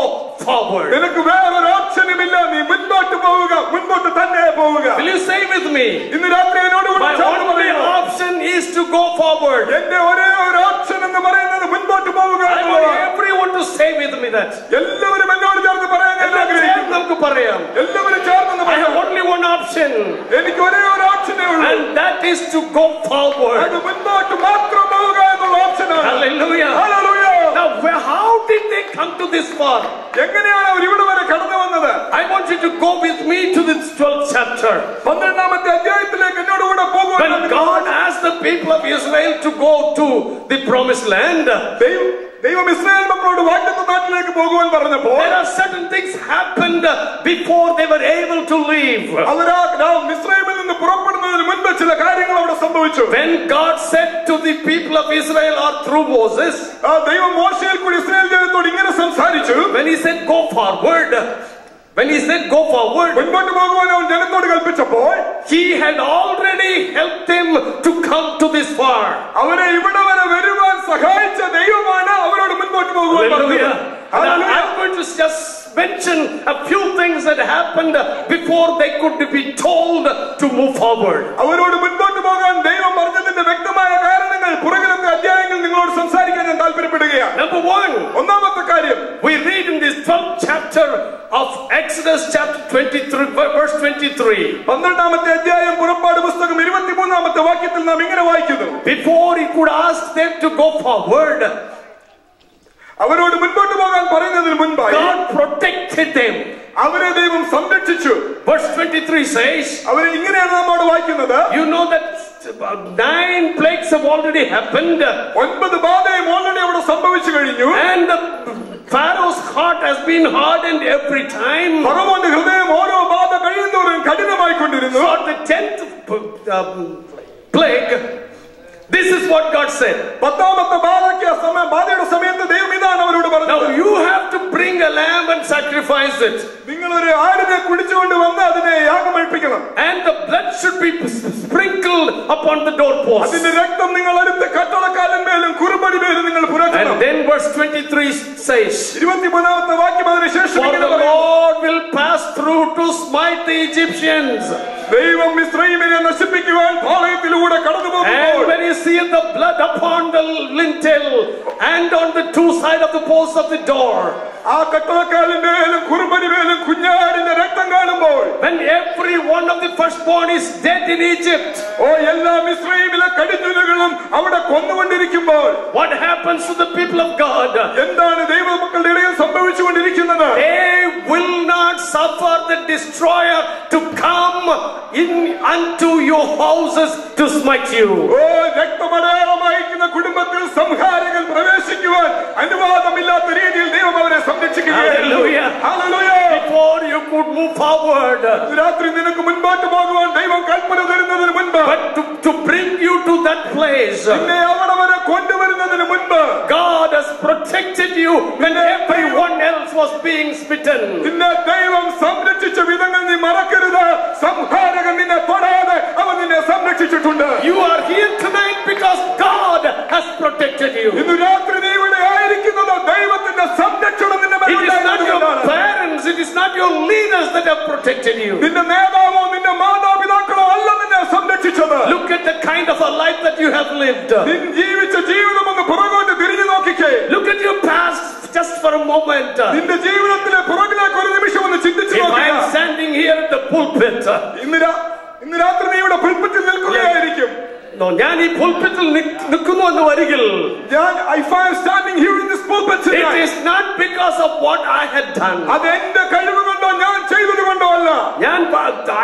A: forward.
B: നിനക്ക് വേറൊരു ഓപ്ഷനുമില്ല നീ മുൻപോട്ട് പോവുക മുൻപോട്ട് തന്നെ പോവുക
A: Will you say with me?
B: ഇന്ന് രാത്രി എന്നോട് കൂടി
A: My
B: ചേർന്ന്
A: only
B: പറയുക
A: option is to go forward.
B: എന്റെ ഒരേ ഒരു ഓപ്ഷൻ എന്ന് പറയുന്നത് മുൻപോട്ട് പോവുക
A: I want
B: എന്നുള്ളതാണ്.
A: everyone to say with me that.
B: എല്ലാവരും എന്നോട് ചേർന്ന് പറയാൻ ഞാൻ
A: എല്ലാം ചേർന്ന്
B: ആഗ്രഹിക്കുന്നു
A: നമുക്ക് പറയാം.
B: എല്ലാവരും ചേർന്ന്
A: I have
B: പറയാം
A: only one option,
B: എനിക്ക് ഒരേ ഒരു ഓപ്ഷനേ ഉള്ളൂ
A: and that is to go forward.
B: അത് മുൻപോട്ട് മാത്രം പോവുക എന്നുള്ള ഓപ്ഷനാണ്
A: Hallelujah.
B: Hallelujah.
A: Now, where, how did they come to this far?
B: എങ്ങനെയാണ് അവർ ഇവിടെ വരെ കടന്നു വന്നത്
A: I want you to go with me to this 12th chapter.
B: പന്ത്രണ്ടാമത്തെ അധ്യായത്തിലേക്ക് എന്നോട് കൂടെ പോകുവാൻ
A: When God asked the people of Israel to go to the promised land,
B: ദൈവം ദൈവം ഇസ്രായേൽ മക്കളോട് വാഗ്ദത്ത നാട്ടിലേക്ക് പോകുവാൻ പറഞ്ഞപ്പോൾ
A: there are certain things happened before they were able to leave.
B: അവരാ മിസ്രൈമിൽ നിന്ന് പുറപ്പെടുന്നതിന് മുൻപ് ചില കാര്യങ്ങൾ അവിടെ സംഭവിച്ചു
A: When God said to the people of Israel or through Moses,
B: ആ ദൈവം മോശയിൽ കൂടി ഇസ്രായേൽ ജനത്തോട് ഇങ്ങനെ സംസാരിച്ചു
A: when he said go forward, when he said go forward,
B: മുൻപോട്ട് പോകുവാൻ അവൻ ജനത്തോട് കൽപ്പിച്ചപ്പോൾ
A: he had already helped them to come to this far.
B: അവരെ ഇവിടെ വരെ വരുവാൻ സഹായിച്ച ദൈവമാണ് അവരോട് മുൻപോട്ട് പോകുവാൻ പറഞ്ഞത്
A: Hallelujah. Now,
B: Hallelujah.
A: I'm going to just mention a few things that happened before they could be told to move forward.
B: അവരോട് മുൻപോട്ട് പോകാൻ ദൈവം പറഞ്ഞതിന്റെ വ്യക്തമായ കാരണങ്ങൾ പുറകിലത്തെ അധ്യായങ്ങൾ നിങ്ങളോട് സംസാരിക്കാൻ ഞാൻ താല്പര്യപ്പെടുകയാണ്
A: Number one,
B: ഒന്നാമത്തെ കാര്യം
A: we read in this 12th chapter of Exodus, chapter 23, verse 23.
B: പന്ത്രണ്ടാമത്തെ അധ്യായം പുറപ്പാട് പുസ്തകം ഇരുപത്തിമൂന്നാമത്തെ വാക്യത്തിൽ നാം ഇങ്ങനെ വായിക്കുന്നു
A: Before he could ask them to go forward,
B: അവരോട് മുൻപോട്ട് പോകാൻ പറയുന്നതിന് മുൻപായി
A: God protected them.
B: അവരെ ദൈവം സംരക്ഷിച്ചു
A: Verse 23 says,
B: അവരെ ഇങ്ങനെയാണ് നമ്മോട് വായിക്കുന്നത്
A: You know that nine plagues have already happened,
B: ഒൻപത് ബാധയും ഓൾറെഡി അവിടെ സംഭവിച്ചു കഴിഞ്ഞു
A: and the Pharaoh's heart has been hardened every time.
B: ഫറവോന്റെ ഹൃദയം ഓരോ ബാധ കഴിയുന്നവരും കഠിനമായിക്കൊണ്ടിരുന്നു
A: For the tenth um, plague, this is what God said.
B: പത്താമത്തെ ബാധയ്ക്ക് ആ സമയം ബാധയുടെ സമയത്ത് ദൈവം ഇതാണ് അവരോട് പറഞ്ഞത്
A: Now you have to bring a lamb and sacrifice it,
B: നിങ്ങൾ ഒരു ആടിനെ കുടിച്ചുകൊണ്ട് വന്ന് അതിനെ യാഗമഴിപ്പിക്കണം
A: and the blood should be sprinkled upon the doorpost.
B: അതിന്റെ രക്തം നിങ്ങൾ അടുത്ത കട്ടളക്കാലന്മേലും കുറുപടിമേലും നിങ്ങൾ പുരട്ടണം
A: And then verse 23 says,
B: ഇരുപത്തിമൂന്നാമത്തെ വാക്യം അതിന് ശേഷം
A: For
B: ഇങ്ങനെ
A: the
B: പറയുന്നു.
A: Lord will pass through to smite the Egyptians.
B: ദൈവം മിശ്രൈമിനെ നശിപ്പിക്കുവാൻ പാളയത്തിലൂടെ കടന്നു
A: And
B: പോകുമ്പോൾ
A: when you see the blood upon the lintel and on the two sides of the posts of the door. When every one of the firstborn is dead in Egypt, what happens to the people of God? They will not suffer the destroyer to come in unto your houses to smite you.
B: ഓ രക്തമടയാളമായിരിക്കുന്ന കുടുംബത്തിൽ സംഹാരകൻ പ്രവേശിക്കുവാൻ അനുവാദമില്ലാത്ത രീതിയിൽ ദൈവം അവരെ രാത്രി നിനക്ക് മുൻപോട്ട് പോകുവാൻ ദൈവം കൽപ്പന തരുന്നതിന് മുൻപ്
A: to, to bring you to that place,
B: നിന്നെ അവിടെ വരെ കൊണ്ടുവരുന്നതിന് മുൻപ്
A: God has protected you when everyone else was being smitten.
B: നിന്നെ ദൈവം സംരക്ഷിച്ച വിധങ്ങൾ നീ മറക്കരുത്. സംഹാരകൻ നിന്നെ തൊടാതെ അവൻ നിന്നെ സംരക്ഷിച്ചിട്ടുണ്ട്.
A: You are here tonight
B: നിന്റെ നേതാവോ നിന്റെ മാതാപിതാക്കളോ അല്ല നിന്നെ സംരക്ഷിച്ചത്
A: Look at the kind of a life that you have lived.
B: നീ ജീവിച്ച ജീവിതം ഒന്ന് പുറകോട്ട് തിരിഞ്ഞു നോക്കിക്കേ
A: Look at your past just for a moment.
B: നിന്റെ ജീവിതത്തിലെ പുറകിലേക്ക് ഒരു നിമിഷം ഒന്ന് ചിന്തിച്ചു
A: If I
B: നോക്കുക
A: am standing here at the pulpit,
B: ഇന്ന് രാ- ഇന്ന് രാത്രി നീ ഇവിടെ പുൽപ്പറ്റിൽ നിൽക്കുകയായിരിക്കും
A: no, ഞാൻ ഈ pulpitൽ നിക്ക്- നിൽക്കുന്നു എന്ന് വരികിൽ
B: ഞാൻ if I am standing here in this pulpit
A: it
B: tonight,
A: is not because of what I had done.
B: അത് എന്റെ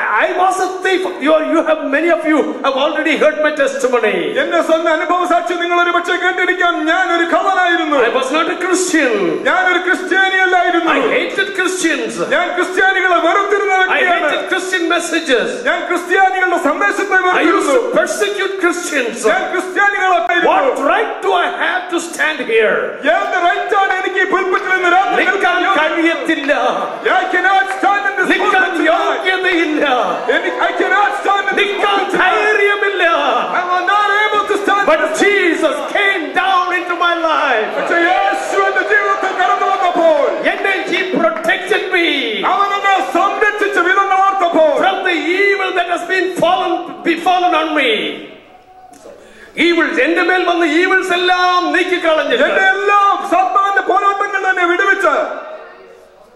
A: I was a thief. You, are, you have many of you have already heard my testimony.
B: എന്റെ സ്വന്തം അനുഭവ സാക്ഷി നിങ്ങൾ ഒരു പക്ഷേ കേട്ടിരിക്കാം ഞാൻ ഒരു കള്ളനായിരുന്നു
A: I was not a Christian.
B: ഞാൻ ഒരു ക്രിസ്ത്യാനിയല്ലായിരുന്നു
A: I hated Christians.
B: ഞാൻ ക്രിസ്ത്യാനികളെ വെറുത്തിരുന്ന
A: I
B: വ്യക്തിയാണ്
A: hated Christian messages.
B: ഞാൻ ക്രിസ്ത്യാനികളുടെ സന്ദേശത്തെ
A: I used
B: വെറുത്തിരുന്നു
A: to persecute Christians.
B: ഞാൻ ക്രിസ്ത്യാനികളെ
A: What right do I have to stand here?
B: ഏത് എന്റെ
A: മേൽ വന്ന evils എല്ലാം നീക്കിക്കളഞ്ഞു
B: എന്റെ എല്ലാം സത്താന്റെ പോരാട്ടങ്ങൾ തന്നെ വിടുവിച്ച്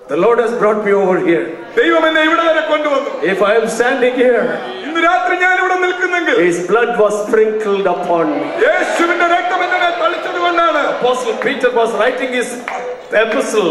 A: The Lord has brought me over here.
B: ദൈവം എന്നെ ഇവിടെ വരെ കൊണ്ടുവന്നു
A: If I am standing here,
B: ഇന്ന് രാത്രി ഞാൻ ഇവിടെ നിൽക്കുന്നെങ്കിൽ
A: His blood was sprinkled upon me.
B: യേശുവിന്റെ രക്തം എന്നെ തളിച്ചതുകൊണ്ടാണ്
A: Apostle Peter was writing his epistle.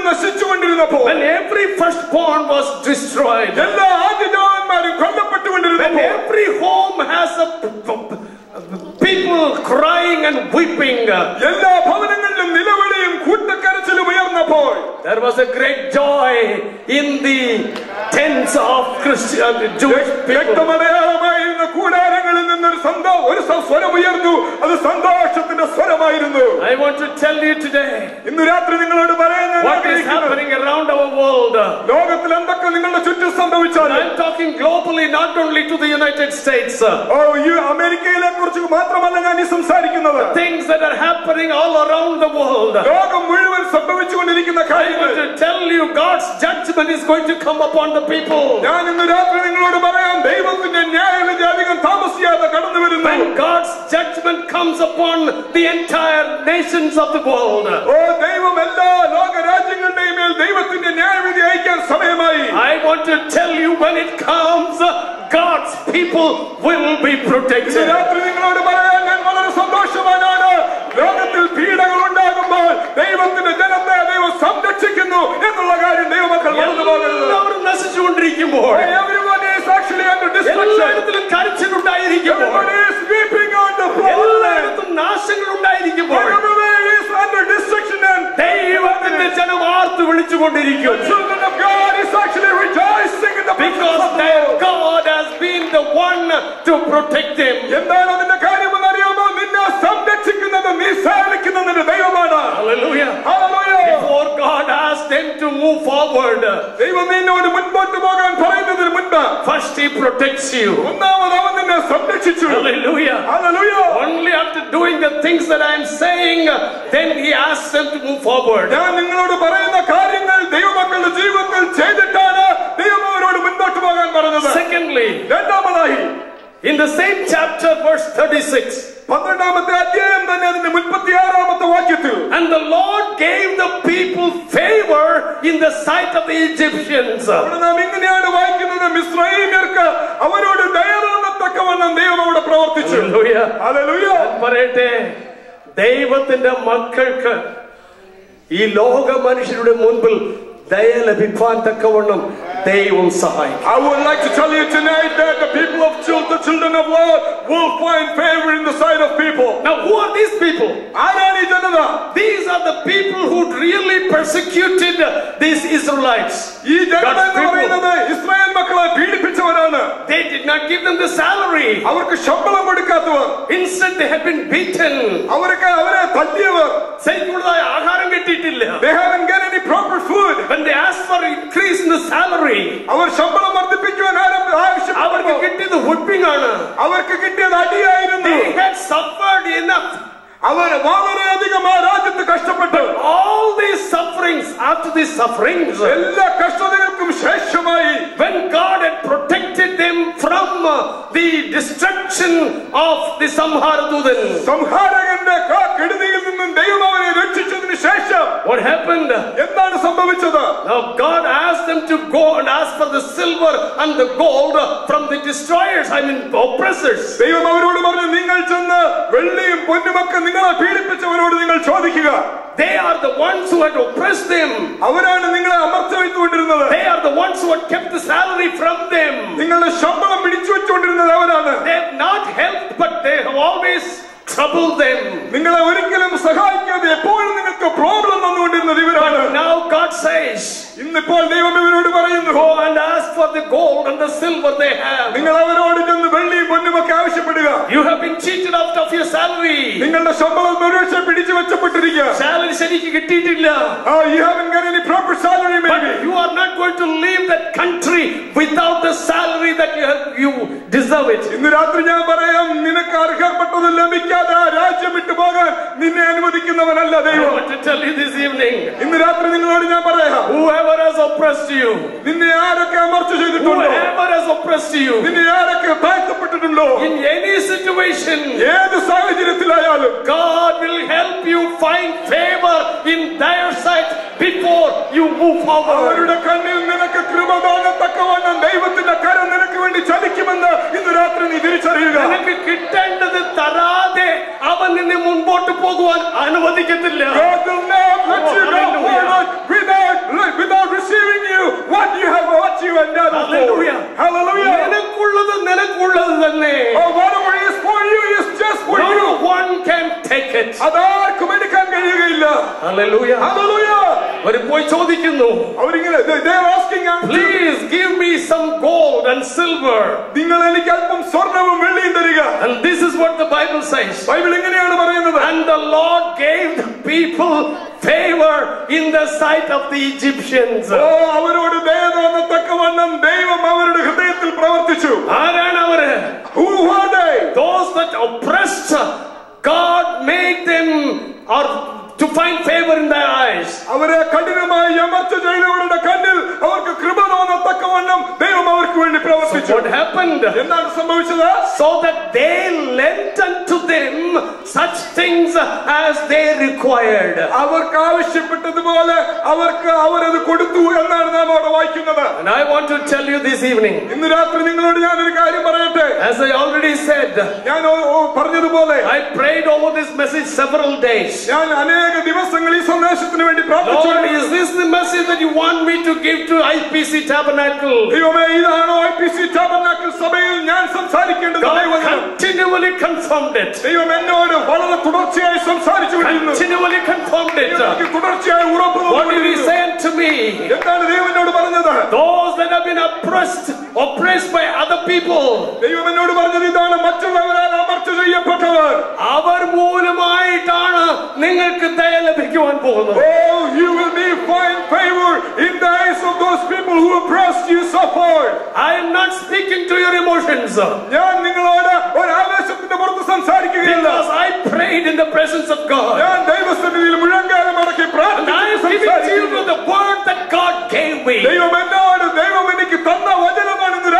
B: നശിച്ചുകൊണ്ടിരുന്നപ്പോൾ
A: when every firstborn was destroyed,
B: എല്ലാ ആദ്യജാതന്മാരും
A: when
B: കൊല്ലപ്പെട്ടുകൊണ്ടിരുന്നപ്പോൾ
A: every home has a p- p- people crying and weeping,
B: എല്ലാ ഭവനങ്ങളിലും നിലവിളിയും കൂട്ടക്കരച്ചിലും ഉയർന്നപ്പോൾ
A: there was a great joy in the tents of Christian Jewish people.
B: വ്യക്തമടയാളമായിരുന്ന കൂടാരങ്ങളിൽ നിന്നൊരു സന്തോ ഒരു സ- സ്വരം ഉയർന്നു അത് സന്തോഷത്തിന്റെ സ്വരമായിരുന്നു
A: I want to tell you today
B: ഇന്ന് രാത്രി നിങ്ങളോട് പറയാൻ ഞാൻ
A: what is
B: ആഗ്രഹിക്കുന്നു
A: happening around our world.
B: ലോകത്തിൽ എന്തൊക്കെ നിങ്ങളുടെ ചുറ്റും സംഭവിച്ചാലും
A: I'm talking globally, not only to the United States.
B: ഓ ഈ അമേരിക്കയിലെ കുറിച്ച് മാത്രമല്ല ഞാൻ ഈ സംസാരിക്കുന്നത്
A: Things that are happening all around the world.
B: ലോകം മുഴുവൻ സംഭവിച്ചുകൊണ്ടിരിക്കുന്ന
A: I
B: കാര്യങ്ങൾ
A: want to tell you God's judgment is going to come upon the people.
B: ഞാൻ ഇന്ന് രാത്രി നിങ്ങളോട് പറയാം ദൈവത്തിന്റെ ന്യായവിധി അധികം താമസിയാതെ കടന്നു വരുന്നു
A: When God's judgment comes upon the entire nations of the world,
B: ഓ ദൈവം എല്ലാ ലോക രാജ്യങ്ങളുടെയും മേൽ ദൈവത്തിന്റെ ന്യായവിധി അയക്കാൻ സമയമായി
A: I want to tell you when it comes, God's people will be
B: ഇന്ന്
A: protected.
B: രാത്രി നിങ്ങളോട് പറയാൻ ഞാൻ വളരെ സന്തോഷവാനാണ് ലോകത്തിൽ പീഡകൾ ഉണ്ടാകുമ്പോൾ ദൈവത്തിന്റെ ജനത്തെ ദൈവം സംരക്ഷിക്കുന്നു എന്നുള്ള കാര്യം ദൈവമക്കൾ മറന്നു പോകരുത്
A: എല്ലാവരും നശിച്ചുകൊണ്ടിരിക്കുമ്പോൾ
B: Everyone is actually under destruction.
A: എല്ലായിടത്തിലും കരച്ചിലുണ്ടായിരിക്കുമ്പോൾ
B: Everyone is weeping on the floor.
A: എല്ലായിടത്തും നാശങ്ങൾ ഉണ്ടായിരിക്കുമ്പോൾ
B: Everyone is under destruction and
A: ദൈവത്തിന്റെ ജനം ആർത്ത് വിളിച്ചുകൊണ്ടിരിക്കും
B: children of God is actually rejoicing in the presence
A: Because
B: of the
A: their
B: Lord.
A: God has been the one to protect them. protects you. Hallelujah.
B: Hallelujah.
A: Only after doing the things that I am saying, then he asks them to move forward.
B: Secondly,
A: in the same chapter, verse 36. and the lord gave the people favor in the sight of the egyptians
B: അവരോട് ദയതോന്നത്തക്കവണ്ണം ദൈവം അവിടെ പ്രവർത്തിച്ചു.
A: പറയട്ടെ ദൈവത്തിന്റെ മക്കൾക്ക് ഈ ലോക മനുഷ്യരുടെ മുൻപിൽ ദയ ലഭിക്കാൻ തക്കവണ്ണം ദൈവം സഹായിക്കും
B: I would like to tell you tonight that the people of children, the children of Lord will find favor in the sight of people.
A: Now, who are these people?
B: ആരാണ് ഈ ജനത
A: These are the people who really persecuted these Israelites.
B: ഈ ജനത
A: God's
B: എന്ന്
A: people.
B: പറയുന്നത് Israel മക്കളെ പീഡിപ്പിച്ചവരാണ്
A: They did not give them the salary.
B: അവർക്ക് ശമ്പളം കൊടുക്കാത്തവർ
A: Instead, they have been beaten.
B: അവർക്ക് അവരെ തല്ലിയവർ
A: ശരിക്കുള്ളതായ ആഹാരം കിട്ടിയിട്ടില്ല.
B: they haven't get any proper food
A: When they asked for increase in the salary,
B: അവർ ശമ്പളം വർദ്ധിപ്പിക്കുവാൻ ആരും
A: അവർക്ക്
B: ആവശ്യപ്പെട്ടു
A: കിട്ടിയത് whipping ആണ്.
B: അവർക്ക് കിട്ടിയത് അടിയായിരുന്നു
A: They had suffered enough.
B: അവർ വളരെയധികം ആ രാജ്യത്ത് കഷ്ടപ്പെട്ടു
A: All these sufferings, after these sufferings,
B: എല്ലാ കഷ്ടതകൾക്കും ശേഷമായി
A: when God had protected them from uh, the destruction of the Samharadudan,
B: സംഹാരകന്റെ കാ കെടുതിയിൽ നിന്നും ദൈവം അവരെ രക്ഷിച്ചതിന് ശേഷം
A: what happened?
B: എന്താണ് സംഭവിച്ചത്
A: Now God asked them to go and ask for the silver and the gold from the destroyers, I mean oppressors.
B: ദൈവം അവരോട് പറഞ്ഞു നിങ്ങൾ ചെന്ന് വെള്ളിയും പൊന്നുമൊക്കെ നിങ്ങളെ പീഡിപ്പിച്ചവരോട് നിങ്ങൾ ചോദിക്കുക
A: They are the ones who had oppressed them.
B: അവരാണ് നിങ്ങളെ അമർച്ച വെച്ചുകൊണ്ടിരുന്നത്
A: They are the ones who had kept the salary from them.
B: നിങ്ങളുടെ ശമ്പളം പിടിച്ചു വെച്ചുകൊണ്ടിരുന്നത് അവരാണ്
A: They have not helped, but they have always troubled them.
B: നിങ്ങളെ ഒരിക്കലും സഹായിക്കാതെ എപ്പോഴും നിങ്ങൾക്ക് പ്രോബ്ലം വന്നുകൊണ്ടിരുന്നത് ഇവരാണ്
A: Now God says,
B: ഇന്നിപ്പോൾ ദൈവം ഇവരോട് പറയുന്നു
A: Go and ask for the gold and the silver they have.
B: നിങ്ങൾ അവരോട് ചെന്ന് വെള്ളിയും പൊന്നുമൊക്കെ ആവശ്യപ്പെടുക
A: You have been cheated out of your salary.
B: നിങ്ങളുടെ ശമ്പളം ഒരുപക്ഷെ പിടിച്ചു വെച്ചപ്പെട്ടിരിക്കുക
A: Salary ശരിക്ക് കിട്ടിയിട്ടില്ല.
B: Oh, you haven't got any proper salary
A: But
B: maybe.
A: you are not going to leave that country without the salary that you have, you deserve it.
B: ഇന്ന് രാത്രി ഞാൻ പറയാം നിനക്ക് അർഹപ്പെട്ടത് ലഭിക്കാതെ ആ രാജ്യം വിട്ടു പോകാൻ നിന്നെ അനുവദിക്കുന്നവനല്ല
A: I
B: ദൈവം
A: want to tell you this evening,
B: ഇന്ന് രാത്രി നിങ്ങളോട് ഞാൻ പറയാം
A: Whoever has oppressed you,
B: നിന്നെ ആരൊക്കെ അമർച്ച ചെയ്തിട്ടുണ്ടോ?
A: whoever has oppressed you,
B: നിന്നെ ആരൊക്കെ താഴ്ത്തപ്പെട്ടിട്ടുണ്ടോ
A: in any situation,
B: ഏത് സാഹചര്യത്തിലായാലും
A: God will help you find favor in their sight before you move forward.
B: അവരുടെ കണ്ണിൽ നിനക്ക് കൃപ കാണത്തക്കവണ്ണം ദൈവത്തിന്റെ കരം നിനക്ക് വേണ്ടി ചലിക്കുമെന്ന് ഇന്ന് രാത്രി നീ തിരിച്ചറിയുക.
A: നിനക്ക് കിട്ടേണ്ടത് തരാതെ അവൻ നിന്നെ മുൻപോട്ട് പോകുവാൻ അനുവദിക്കത്തില്ല.
B: God will not let you go
A: Hallelujah.
B: forward without, without receiving you what you have what you have done before.
A: Hallelujah.
B: Hallelujah.
A: നിനക്കുള്ളത് നിനക്കുള്ളത് തന്നെ
B: Oh, whatever is for you is just for you.
A: No one can take it.
B: അതാർക്കും എടുക്കാൻ കഴിയുകയില്ല
A: Hallelujah.
B: Hallelujah.
A: അവർ പോയി ചോദിക്കുന്നു
B: അവരിങ്ങനെ they- they are asking us,
A: Please give me some gold and silver.
B: നിങ്ങൾ എനിക്ക് അല്പം സ്വർണവും വെള്ളിയും തരിക
A: And this is what the Bible says.
B: Bible ഇങ്ങനെയാണ് പറയുന്നത്
A: And the Lord gave the people favor in the sight of the Egyptians.
B: ഓ അവരോട് ദയ തോന്നത്തക്കവണ്ണം ദൈവം അവരുടെ ഹൃദയത്തിൽ പ്രവർത്തിച്ചു
A: ആരാണ് അവര്
B: Who are they?
A: Those that oppressed, God made them or to find favor in their eyes.
B: അവരെ കഠിനമായി അമർച്ച ചെയ്തവരുടെ കണ്ണിൽ അവർക്ക് കൃപ തോന്നത്തക്കവണ്ണം ദൈവം അവർക്ക് വേണ്ടി പ്രവർത്തിച്ചു
A: What happened?
B: എന്താണ് സംഭവിച്ചത്
A: So that they lent unto them such things as they required.
B: അവർക്ക് ആവശ്യപ്പെട്ടതുപോലെ അവർക്ക് അവരത് കൊടുത്തു എന്നാണ് നാം അവിടെ വായിക്കുന്നത്
A: And I want to tell you this evening,
B: ഇന്ന് രാത്രി നിങ്ങളോട് ഞാൻ ഒരു കാര്യം പറയട്ടെ
A: as I already said,
B: ഞാൻ ഓ- ഓ പറഞ്ഞതുപോലെ
A: I prayed over this message several days.
B: ഞാൻ അനേക ദിവസങ്ങൾ ഈ സന്ദേശത്തിന് വേണ്ടി പ്രാർത്ഥിച്ചു
A: Lord, is this the message that you want me to give to IPC Tabernacle?
B: ദൈവമേ ഇതാണോ ഐ പി സി ടാബർനാക്കിൾ സഭയിൽ ഞാൻ സംസാരിക്കേണ്ടത്
A: God
B: ദൈവവചനം.
A: continually confirmed it.
B: ദൈവം എന്നോട് വളരെ തുടർച്ചയായി സംസാരിച്ചു കൊണ്ടിരുന്നു
A: Continually confirmed it.
B: എനിക്ക് തുടർച്ചയായി ഉറപ്പ്
A: What did he
B: തന്നുകൊണ്ടിരുന്നു.
A: say unto me?
B: എന്താണ് ദൈവം എന്നോട് പറഞ്ഞത്
A: Those that have been oppressed, oppressed by other people,
B: ദൈവം എന്നോട് പറഞ്ഞത് ഇതാണ് മറ്റുള്ളവരാൽ അമർച്ച ചെയ്യപ്പെട്ടവർ
A: അവർ മൂലമായിട്ടാണ് നിങ്ങൾക്ക് ദയ ലഭിക്കുവാൻ പോകുന്നത്
B: Oh, you will be find favor in the eyes of those people who oppressed you so hard.
A: I am not speaking to your emotions
B: ഞാൻ നിങ്ങളോട് ഒരു ആവേശത്തിന്റെ പുറത്ത് സംസാരിക്കുകയില്ല
A: because I prayed in the presence of God.
B: ഞാൻ ദൈവസന്നിധിയിൽ മുഴങ്കാലം അടക്കി
A: And I
B: പ്രാർത്ഥിച്ച്
A: am giving to you
B: സംസാരിക്കുന്നു.
A: the word that God gave me.
B: ദൈവം എന്നോട് ദൈവം എനിക്ക് തന്ന വചനമാണ് ഇന്ന് രാത്രി നിങ്ങളോട്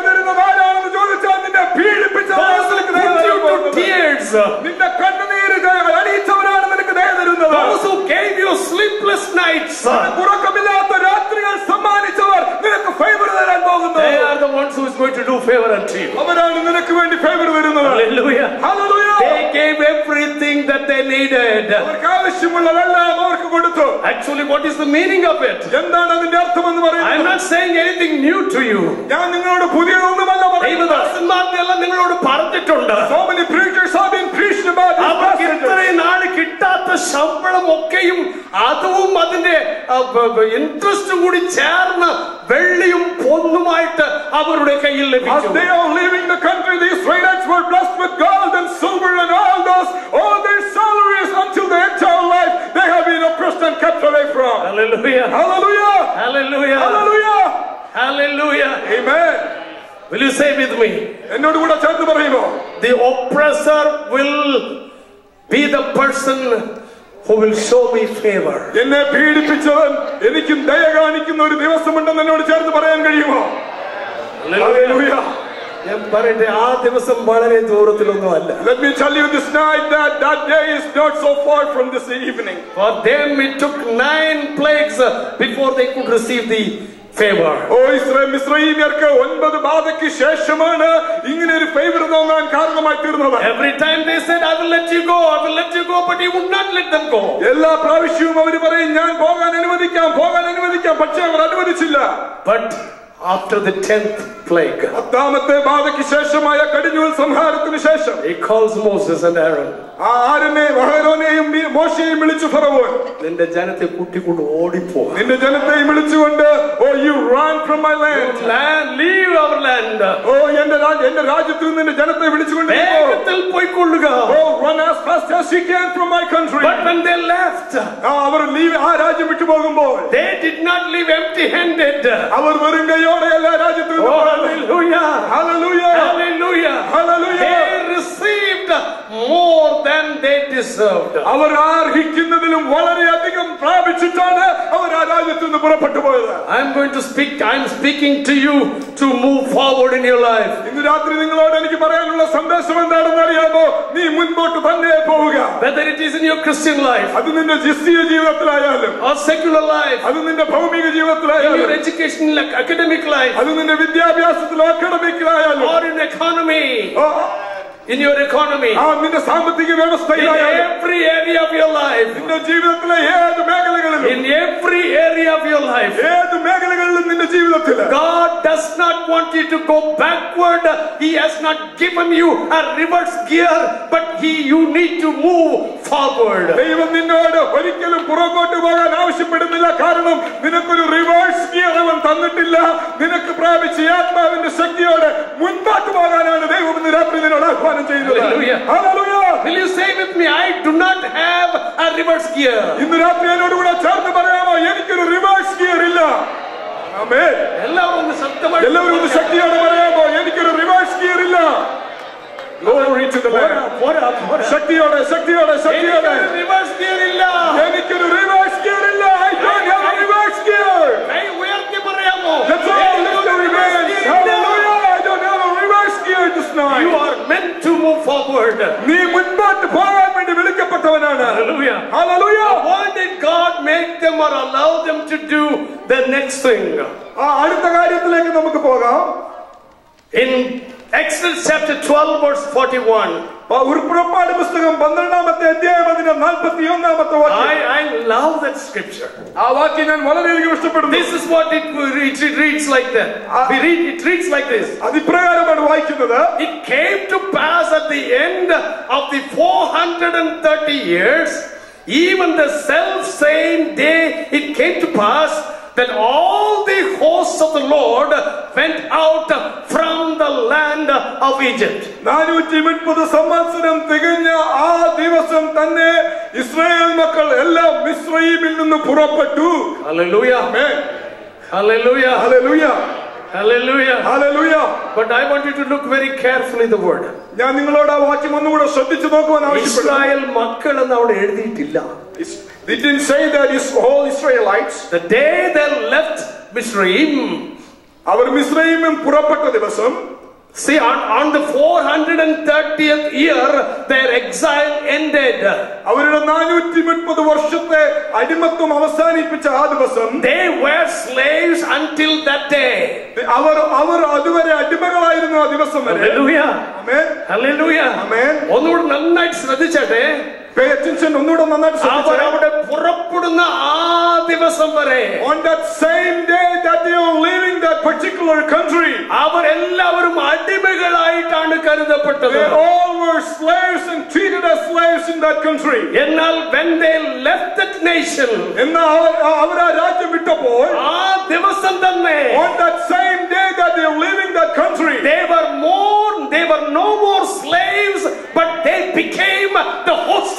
A: ನಿನ್ನ
B: ಕಣ್ಣು
A: ನೀರಿದೆ those who gave you sleepless nights.
B: ഉറക്കമില്ലാത്ത രാത്രികൾ സമ്മാനിച്ചവർ നിനക്ക് ഫേവർ തരാൻ പോകുന്നു
A: They are the ones who is going to do favor unto you.
B: അവരാണ് നിനക്ക് വേണ്ടി ഫേവർ തരുന്നത്
A: Hallelujah.
B: Hallelujah.
A: They gave everything that they needed.
B: അവർക്ക് ആവശ്യമുള്ളതെല്ലാം അവർക്ക് കൊടുത്തു
A: Actually, what is the meaning of it?
B: എന്താണ് അതിന്റെ അർത്ഥമെന്ന്
A: I'm
B: പറയുന്നത്
A: not saying anything new to you.
B: ഞാൻ നിങ്ങളോട് പുതിയതൊന്നുമല്ല പറയുന്നത്
A: ദൈവദാസന്മാർക്കെല്ലാം നിങ്ങളോട് പറഞ്ഞിട്ടുണ്ട്
B: So many preachers have been preached about this
A: അവർക്ക്
B: passage.
A: ഇത്രയും നാള് കിട്ടാത്ത ശമ്പളം ഒക്കെയും അതും അതിന്റെ ഇൻട്രസ്റ്റ് കൂടി ചേർന്ന് വെള്ളിയും പൊന്നുമായിട്ട് അവരുടെ കയ്യിൽ
B: As
A: ലഭിച്ചു
B: they are leaving the country, the Israelites were blessed with gold and silver and all those, all their salaries until their entire life they have been oppressed and kept away from.
A: Hallelujah.
B: Hallelujah!
A: Hallelujah.
B: Hallelujah!
A: Hallelujah.
B: Amen.
A: Will you say with me?
B: എന്നോട് കൂടെ ചേർത്ത് പറയുമോ
A: The oppressor will be the person who will show me favor.
B: എന്നെ പീഡിപ്പിച്ചവൻ എനിക്കും ദയ കാണിക്കുന്ന ഒരു ദിവസമുണ്ടെന്ന് എന്നോട് ചേർത്ത് പറയാൻ കഴിയുമോ Hallelujah.
A: ഞാൻ പറയട്ടെ ആ ദിവസം വളരെ ദൂരത്തിലൊന്നും അല്ല
B: Let me tell you this night that that day is not so far from this evening.
A: For them it took nine plagues uh, before they could receive the favor.
B: Oh Israel മിസ്രൈമ്യർക്ക് ഒൻപത് ബാധയ്ക്ക് ശേഷമാണ് ഇങ്ങനെ ഒരു favour തോന്നാൻ കാരണമായി തീർന്നത്
A: Every time they said, I will let you go, I will let you go, but he would not let them go.
B: എല്ലാ പ്രാവശ്യവും അവർ പറയും ഞാൻ പോകാൻ അനുവദിക്കാം പോകാൻ അനുവദിക്കാം പക്ഷെ അവർ അനുവദിച്ചില്ല
A: But after the tenth plague,
B: പത്താമത്തെ ബാധയ്ക്ക് ശേഷമായ കടിഞ്ഞൂൽ സംഹാരത്തിന് ശേഷം
A: he calls Moses and Aaron.
B: ആ ആരനെ വഹരോനെയും മോശയെയും വിളിച്ചു ഫറവോൻ
A: നിന്റെ ജനത്തെ കൂട്ടിക്കൊണ്ട് ഓടിപ്പോ
B: നിന്റെ ജനത്തെ വിളിച്ചുകൊണ്ട് O you run from my land
A: Land, leave our land.
B: ഓ എന്റെ രാജ്യ- എന്റെ രാജ്യത്തിൽ നിന്ന് നിന്റെ ജനത്തെ വിളിച്ചുകൊണ്ട്.
A: വേഗത്തിൽ പോയിക്കൊള്ളുക
B: ഓ run as fast as you can from my country
A: But when they left,
B: ആ, അവർ ലീവ് ആ രാജ്യം വിട്ടു പോകുമ്പോൾ
A: they did not leave empty handed.
B: അവർ വെറും കൈയോടെയല്ല രാജ്യത്തിൽ നിന്ന്
A: hallelujah
B: hallelujah
A: hallelujah!
B: Hallelujah.
A: They received more than they deserved.
B: അവർ അർഹിക്കുന്നതിലും വളരെയധികം പ്രാപിച്ചിട്ടാണ് അവർ ആ രാജ്യത്തിൽ നിന്ന് പുറപ്പെട്ടു പോയത്
A: I'm going to speak, I'm speaking to you to move forward in your life.
B: ഇന്ന് രാത്രി നിങ്ങളോട് എനിക്ക് പറയാനുള്ള സന്ദേശം എന്താണെന്ന് അറിയാമോ നീ മുൻപോട്ട് തന്നെ പോവുക
A: Whether it is in your Christian life
B: അത് നിന്റെ ജിസ്തീയ ജീവിതത്തിലായാലും
A: or secular life,
B: അത് നിന്റെ ഭൗമിക
A: in your
B: ജീവിതത്തിലായാലും
A: educational, academic life,
B: അത് നിന്റെ വിദ്യാഭ്യാസത്തിലോ അക്കാഡമിക്കിലായാലും
A: or in economy,
B: ആ,
A: in your economy,
B: ആ നിന്റെ സാമ്പത്തിക
A: in
B: വ്യവസ്ഥയിലായാലും
A: every area of your life,
B: നിന്റെ ജീവിതത്തിലെ ഏത് മേഖലകളിലും
A: in every area of your life.
B: ഏത് മേഖലകളിലും നിന്റെ ജീവിതത്തിൽ
A: God does not want you to go backward. He has not given you a reverse gear, but he you need to move forward.
B: ദൈവം നിന്നോട് ഒരിക്കലും പുറകോട്ട് പോകാൻ ആവശ്യപ്പെടുന്നില്ല കാരണം നിനക്കൊരു റിവേഴ്സ് ഗിയർ അവൻ തന്നിട്ടില്ല നിനക്ക് പ്രാപിച്ച ആത്മാവിന്റെ ശക്തിയോടെ മുൻപോട്ട് പോകാനാണ് ദൈവം ഇന്ന് രാത്രി നിന്നോട് ആഹ്വാനം ചെയ്യുന്നത്
A: Hallelujah.
B: Hallelujah.
A: Will you say with me, I do not have a reverse gear?
B: ഇന്ന് രാത്രി എന്നോട് കൂടെ ചേർന്ന് പറയാമോ എനിക്കൊരു റിവേഴ്സ് ഗിയർ ഇല്ല.
A: എല്ലാവരും ഒന്ന്
B: ശക്തിയോടെ പറയാമോ എനിക്കൊരു റിവേഴ്സ് ഗിയർ ഇല്ല. ശക്തിയോടെ ശക്തിയോടെ ശക്തിയോടെ.
A: എനിക്കൊരു ഗിയർ ഇല്ല.
B: എനിക്കൊരു റിവേഴ്സ് ഗിയർ ഇല്ല. I don't have reverse
A: gear ഉയർത്തി പറയാമോ? reverse gear
B: this
A: You
B: night.
A: are meant to move forward.
B: നീ മുൻപോട്ട് പോകാൻ വേണ്ടി വിളിക്കപ്പെട്ടവനാണ്
A: Hallelujah.
B: Hallelujah.
A: Why did God make them or allow them to do the next thing?
B: ആ അടുത്ത കാര്യത്തിലേക്ക് നമുക്ക് പോകാം
A: In Exodus chapter 12, verse 41,
B: ആ ഉരുപ്പുറപ്പാട് പുസ്തകം പന്ത്രണ്ടാമത്തെ അധ്യായം അതിന്റെ നാൽപ്പത്തി ഒന്നാമത്തെ വാക്യം
A: I, I love that scripture.
B: ആ വാക്യം ഞാൻ വളരെയധികം ഇഷ്ടപ്പെടുന്നു
A: This is what it, it, it reads like that. We read, it reads like this.
B: അത് ഇപ്രകാരമാണ് വായിക്കുന്നത്
A: It came to pass at the end of the 430 years, even the self same day, it came to pass that all the hosts of the Lord went out from the land of Egypt.
B: നാനൂറ്റി മുപ്പത് സംവത്സരം തികഞ്ഞ ആ ദിവസം തന്നെ Israel മക്കൾ എല്ലാം മിശ്രയിമിൽ നിന്ന് പുറപ്പെട്ടു
A: Hallelujah. Hallelujah.
B: Hallelujah.
A: Hallelujah.
B: Hallelujah.
A: But I want you to look very carefully the word.
B: ഞാൻ നിങ്ങളോട് ആ വാക്യം ഒന്നുകൂടെ ശ്രദ്ധിച്ചു നോക്കുവാൻ ആവശ്യപ്പെടുന്നു
A: ഇസ്രായേൽ മക്കൾ എന്ന് അവിടെ എഴുതിയിട്ടില്ല
B: It didn't say that it's all Israelites.
A: The day they left Misraim,
B: അവർ മിശ്രയിലും പുറപ്പെട്ട ദിവസം
A: see on, on the 430th year, their exile ended.
B: അവരുടെ നാനൂറ്റി മുപ്പത് വർഷത്തെ അടിമത്വം അവസാനിപ്പിച്ച ആ ദിവസം
A: They were slaves until that day.
B: അവർ അവർ അതുവരെ അടിമകളായിരുന്നു ആ ദിവസം വരെ
A: Hallelujah.
B: Amen.
A: Hallelujah.
B: Amen.
A: ഒന്നുകൂടെ നന്നായിട്ട് ശ്രദ്ധിച്ചട്ടെ
B: Pay attention ഒന്നുകൂടെ നന്നായിട്ട്
A: അവർ
B: ശ്രദ്ധിച്ചേ.
A: അവിടെ പുറപ്പെടുന്ന ആ ദിവസം വരെ
B: On that same day that they are leaving that particular country,
A: അവർ എല്ലാവരും അടിമകളായിട്ടാണ് കരുതപ്പെട്ടത്
B: they all were slaves and treated as slaves in that country.
A: എന്നാൽ when they left that nation
B: എന്നാൽ അവർ അവർ ആ രാജ്യം വിട്ടപ്പോൾ
A: ആ ദിവസം തന്നെ
B: on that same day that they are leaving that country,
A: they were more they were no more slaves but they became the host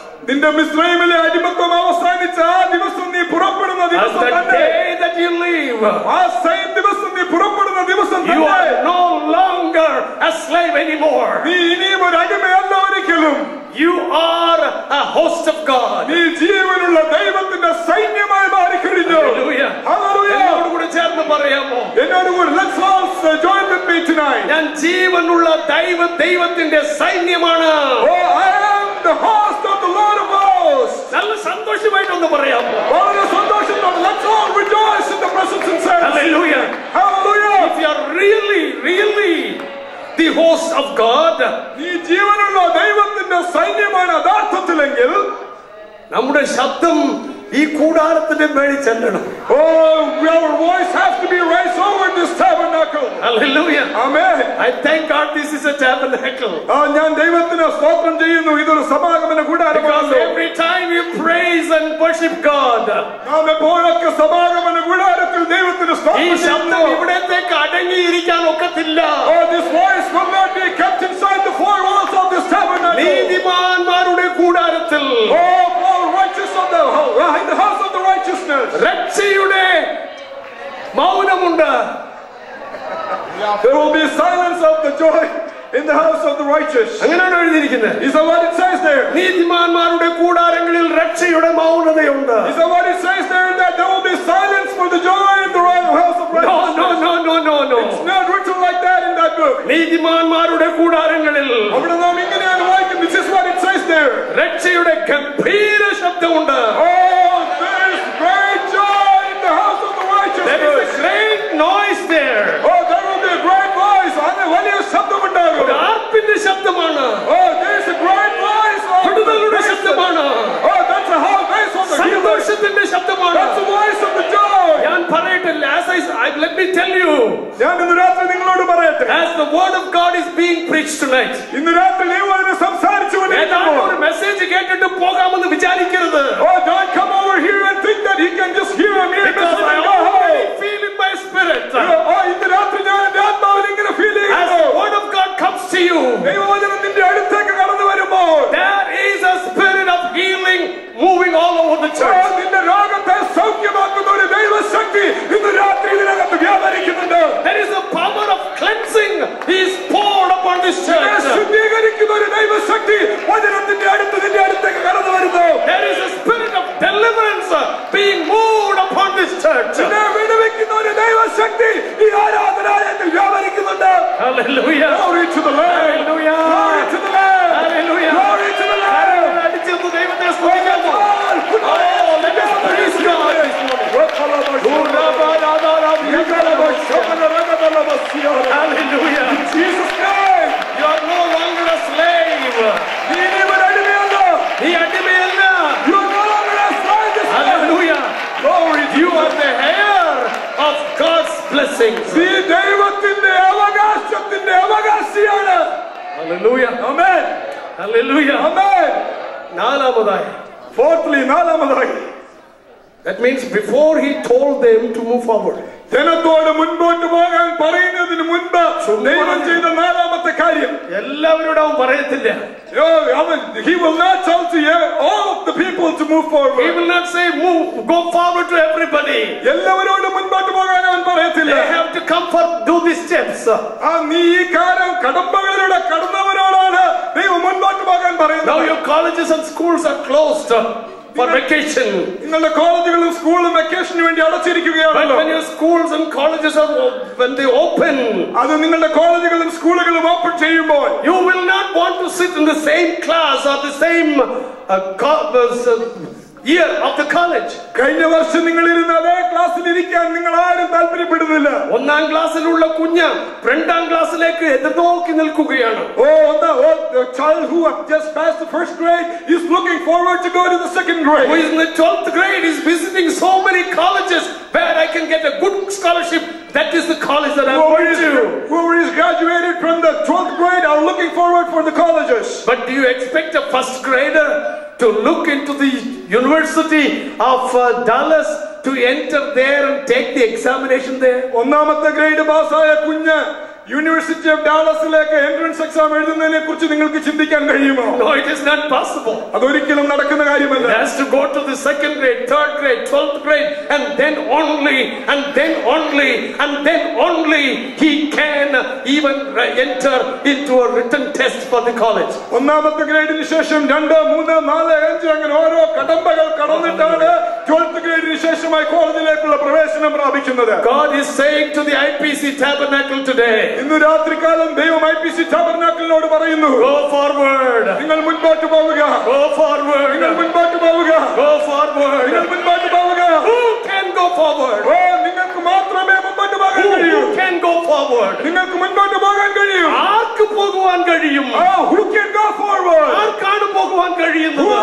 B: നിന്റെ മിശ്രൈമിലെ അടിമത്വം അവസാനിച്ച ആ ദിവസം നീ പുറപ്പെടുന്ന
A: as
B: ദിവസം
A: the
B: തന്നെ
A: day that you leave
B: ആ സെയിം ദിവസം നീ പുറപ്പെടുന്ന ദിവസം
A: you
B: തന്നെ
A: are no longer a slave anymore
B: നീ ഇനിയും ഒരു അടിമയല്ല ഒരിക്കലും
A: you are a host of God
B: നീ ജീവനുള്ള ദൈവത്തിന്റെ സൈന്യമായി മാറിക്കഴിഞ്ഞു
A: Hallelujah.
B: Hallelujah.
A: എന്നോട് കൂടെ ചേർന്ന് പറയാമോ
B: എന്നോട് കൂടി let's all uh, join with me tonight
A: ഞാൻ ജീവനുള്ള ദൈവ ദൈവത്തിന്റെ സൈന്യമാണ്
B: oh I am the host of the Lord of hosts
A: നല്ല സന്തോഷമായിട്ടൊന്ന് പറയാമോ
B: വളരെ സന്തോഷത്തോടെ let's all rejoice in the presence and sense
A: Hallelujah.
B: Hallelujah
A: If you are really, really the host of God,
B: നീ ജീവനുള്ള ദൈവത്തിന്റെ സൈന്യമാണ് യഥാർത്ഥത്തിലെങ്കിൽ
A: നമ്മുടെ ശബ്ദം ഈ കൂടാരത്തിന്റെ മേളിൽ ചെല്ലണം
B: oh our voice has to be raised over this tabernacle
A: Hallelujah.
B: Amen
A: I thank God this is a tabernacle.
B: ആ ഞാൻ ദൈവത്തിന് സ്തോത്രം ചെയ്യുന്നു ഇതൊരു സമാഗമന
A: Because
B: കൂടാരമാണല്ലോ
A: every time you praise and worship God,
B: നാം എപ്പോഴൊക്കെ സമാഗമന കൂടാരത്തിൽ ദൈവത്തിന്
A: ഈ
B: സ്തോത്രം
A: ശബ്ദം
B: ചെയ്യുന്നു
A: ഇവിടത്തേക്ക് അടങ്ങിയിരിക്കാൻ ഒക്കത്തില്ല
B: Oh, this voice will not be kept inside the four walls of this tabernacle.
A: നീതിമാന്മാരുടെ കൂടാരത്തിൽ
B: Oh, righteousness.
A: രക്ഷയുടെ മൗനമുണ്ട്
B: There will be silence of the joy in the house of the righteous.
A: അങ്ങനെയാണ് എഴുതിയിരിക്കുന്നത്
B: Is that what it says there?
A: നീതിമാന്മാരുടെ കൂടാരങ്ങളിൽ രക്ഷയുടെ മൗനതയുണ്ട്
B: Is that what it says there that there will be silence for the joy in the right house of
A: No,
B: righteousness?
A: no, no, no, no, no.
B: It's not written like that in that book.
A: നീതിമാന്മാരുടെ കൂടാരങ്ങളിൽ
B: അവിടെ നാം ഇങ്ങനെയാണ് വായിക്കുന്നത്. This is what it says there.
A: രക്ഷയുടെ ഗംഭീര ശബ്ദമുണ്ട്
B: Oh, There is righteous.
A: a great noise there.
B: Oh, there will be a great voice. അതിന് വലിയ ശബ്ദമുണ്ടാകും.
A: ഒരു ആർപ്പിന്റെ ശബ്ദമാണ്
B: Oh, there's a great voice. of the
A: വിടുതലുടെ
B: praise.
A: ശബ്ദമാണ്
B: Oh, that's a whole voice of the healer.
A: സന്തോഷത്തിന്റെ ശബ്ദമാണ്
B: That's the voice of the joy.
A: ഞാൻ പറയട്ടെ as I, I let me tell you
B: ഞാൻ ഇന്ന് രാത്രി നിങ്ങളോട് പറയട്ടെ
A: as the word of God is being preached tonight
B: ഇന്ന് രാത്രി ദൈവം സംസാരിച്ചു
A: ഏതാണ്ട് ഒരു മെസ്സേജ് കേട്ടിട്ട് പോകാമെന്ന് വിചാരിക്കരുത്
B: Oh, don't come over here and think that he can just hear me.
A: Because I already feel in my spirit. As the word of God comes to you, there is a spirit of healing moving all over the church.
B: നിന്റെ രോഗത്തെ സൗഖ്യമാക്കുന്ന ഒരു ദൈവശക്തി ഇന്ന് രാത്രി ഇതിനകത്ത് വ്യാപരിക്കുന്നുണ്ട്
A: there is a power of cleansing is poured upon this
B: നിന്നെ
A: church
B: ശുദ്ധീകരിക്കുന്ന ഒരു ദൈവശക്തി വചനത്തിന്റെ അടുത്ത് നിന്റെ അടുത്തേക്ക് കടന്നു വരുന്നു
A: there is a spirit of deliverance being moved upon this church
B: നിന്നെ വിടുവിക്കുന്ന ഒരു ദൈവശക്തി ഈ ആരാധനാലയത്തിൽ വ്യാപരിക്കുന്നുണ്ട്
A: hallelujah
B: Glory to the Lamb.
A: Hallelujah.
B: Glory to the Lamb.
A: hallelujah
B: Glory to the Lamb.
A: അടിച്ചെന്ന് ദൈവത്തെ സ്തുതിക്കാമോ blessings.
B: നീ ദൈവത്തിന്റെ അവകാശത്തിന്റെ അവകാശിയാണ്
A: Hallelujah.
B: Amen.
A: Hallelujah.
B: Amen.
A: നാലാമതായി
B: Fourthly, നാലാമതായി
A: That means before he told them to move forward.
B: ജനത്തോട് മുൻപോട്ട് പോകാൻ പറയുന്നതിന് മുൻപ് ദൈവം ചെയ്ത നാലാമത്തെ കാര്യം
A: എല്ലാവരോടും അവൻ പറയത്തില്ല
B: Yo, അവൻ- he will not tell to you, all of the people to move
A: He
B: forward
A: will not say move, go forward to everybody.
B: എല്ലാവരോടും മുൻപോട്ട് പോകാൻ അവൻ പറയത്തില്ല
A: They have to come for do these steps.
B: ആ നീ ഈ കാലം കടമ്പകളിലൂടെ കടന്നവരോടാണ് ദൈവം മുൻപോട്ട് പോകാൻ
A: Now
B: പറയുന്നത്
A: your colleges and schools are closed for vacation.
B: നിങ്ങളുടെ കോളേജുകളും സ്കൂളും വെക്കേഷന് വേണ്ടി
A: But
B: അടച്ചിരിക്കുകയാണല്ലോ
A: when your schools and colleges are when they open,
B: അത് നിങ്ങളുടെ കോളേജുകളും സ്കൂളുകളും ഓപ്പൺ ചെയ്യുമ്പോൾ
A: you will not want to sit in the same class or the same uh, co- uh, year of the college.
B: കഴിഞ്ഞ വർഷം നിങ്ങൾ ഇരുന്ന അതേ ക്ലാസ്സിൽ ഇരിക്കാൻ നിങ്ങൾ ആരും താല്പര്യപ്പെടുന്നില്ല
A: ഒന്നാം ക്ലാസ്സിലുള്ള കുഞ്ഞ് രണ്ടാം ക്ലാസ്സിലേക്ക് എതിർനോക്കി നിൽക്കുകയാണ്
B: Oh, the, oh, the child who have just passed the first grade is looking forward to go to the second
A: Who
B: grade.
A: is in the 12th grade is visiting so many colleges where I can get a good scholarship. That is the college that I'm
B: Whoever
A: going
B: is,
A: to.
B: whoever is graduated from the 12th grade are looking forward for the colleges.
A: But do you expect a first grader to look into the University of uh, Dallas to enter there and take the examination there?
B: ഒന്നാമത്തെ grade പാസ്സായ കുഞ്ഞ് university of ഡാളസിലേക്ക് entrance exam എഴുതുന്നതിനെ കുറിച്ച് നിങ്ങൾക്ക് ചിന്തിക്കാൻ കഴിയുമോ
A: No, it is not possible.
B: അതൊരിക്കലും നടക്കുന്ന കാര്യമല്ല
A: He has to go to the second grade, third grade, twelfth grade, and then only, and then only, and then only he can even re- enter into a written test for the college.
B: ഒന്നാമത്തെ ഗ്രേഡിന് ശേഷം രണ്ട് മൂന്ന് നാല് അഞ്ച് അങ്ങനെ ഓരോ കടമ്പകൾ കടന്നിട്ടാണ് twelfth ഗ്രേഡിന് ശേഷമായി കോളേജിലേക്കുള്ള പ്രവേശനം പ്രാപിക്കുന്നത്
A: God is saying to the IPC tabernacle today,
B: ഇന്ന് രാത്രികാലം ദൈവം ഐ പി സി ടാബർനാക്കലിനോട് പറയുന്നു.
A: ഗോ ഫോർവേഡ്
B: നിങ്ങൾ മുൻപോട്ട് പോവുക.
A: ഗോ ഫോർവേഡ്
B: നിങ്ങൾ മുൻപോട്ട് പോവുക.
A: ഗോ
B: ഫോർവേഡ്
A: നിങ്ങൾ
B: മുൻപോട്ട് പോവുക.
A: കാൻ ഗോ
B: ഫോർവേഡ് നിങ്ങൾക്ക് മാത്രമേ മുൻപോട്ട് പോകാൻ കഴിയൂ.
A: കാൻ ഗോ ഫോർവേഡ്
B: നിങ്ങൾക്ക് മുൻപോട്ട് പോകാൻ കഴിയും.
A: ആർക്ക് പോകുവാൻ കഴിയും?
B: ആ കാൻ ഗോ ഫോർവേഡ്
A: ആർക്കാണ് പോകുവാൻ കഴിയുന്നത്?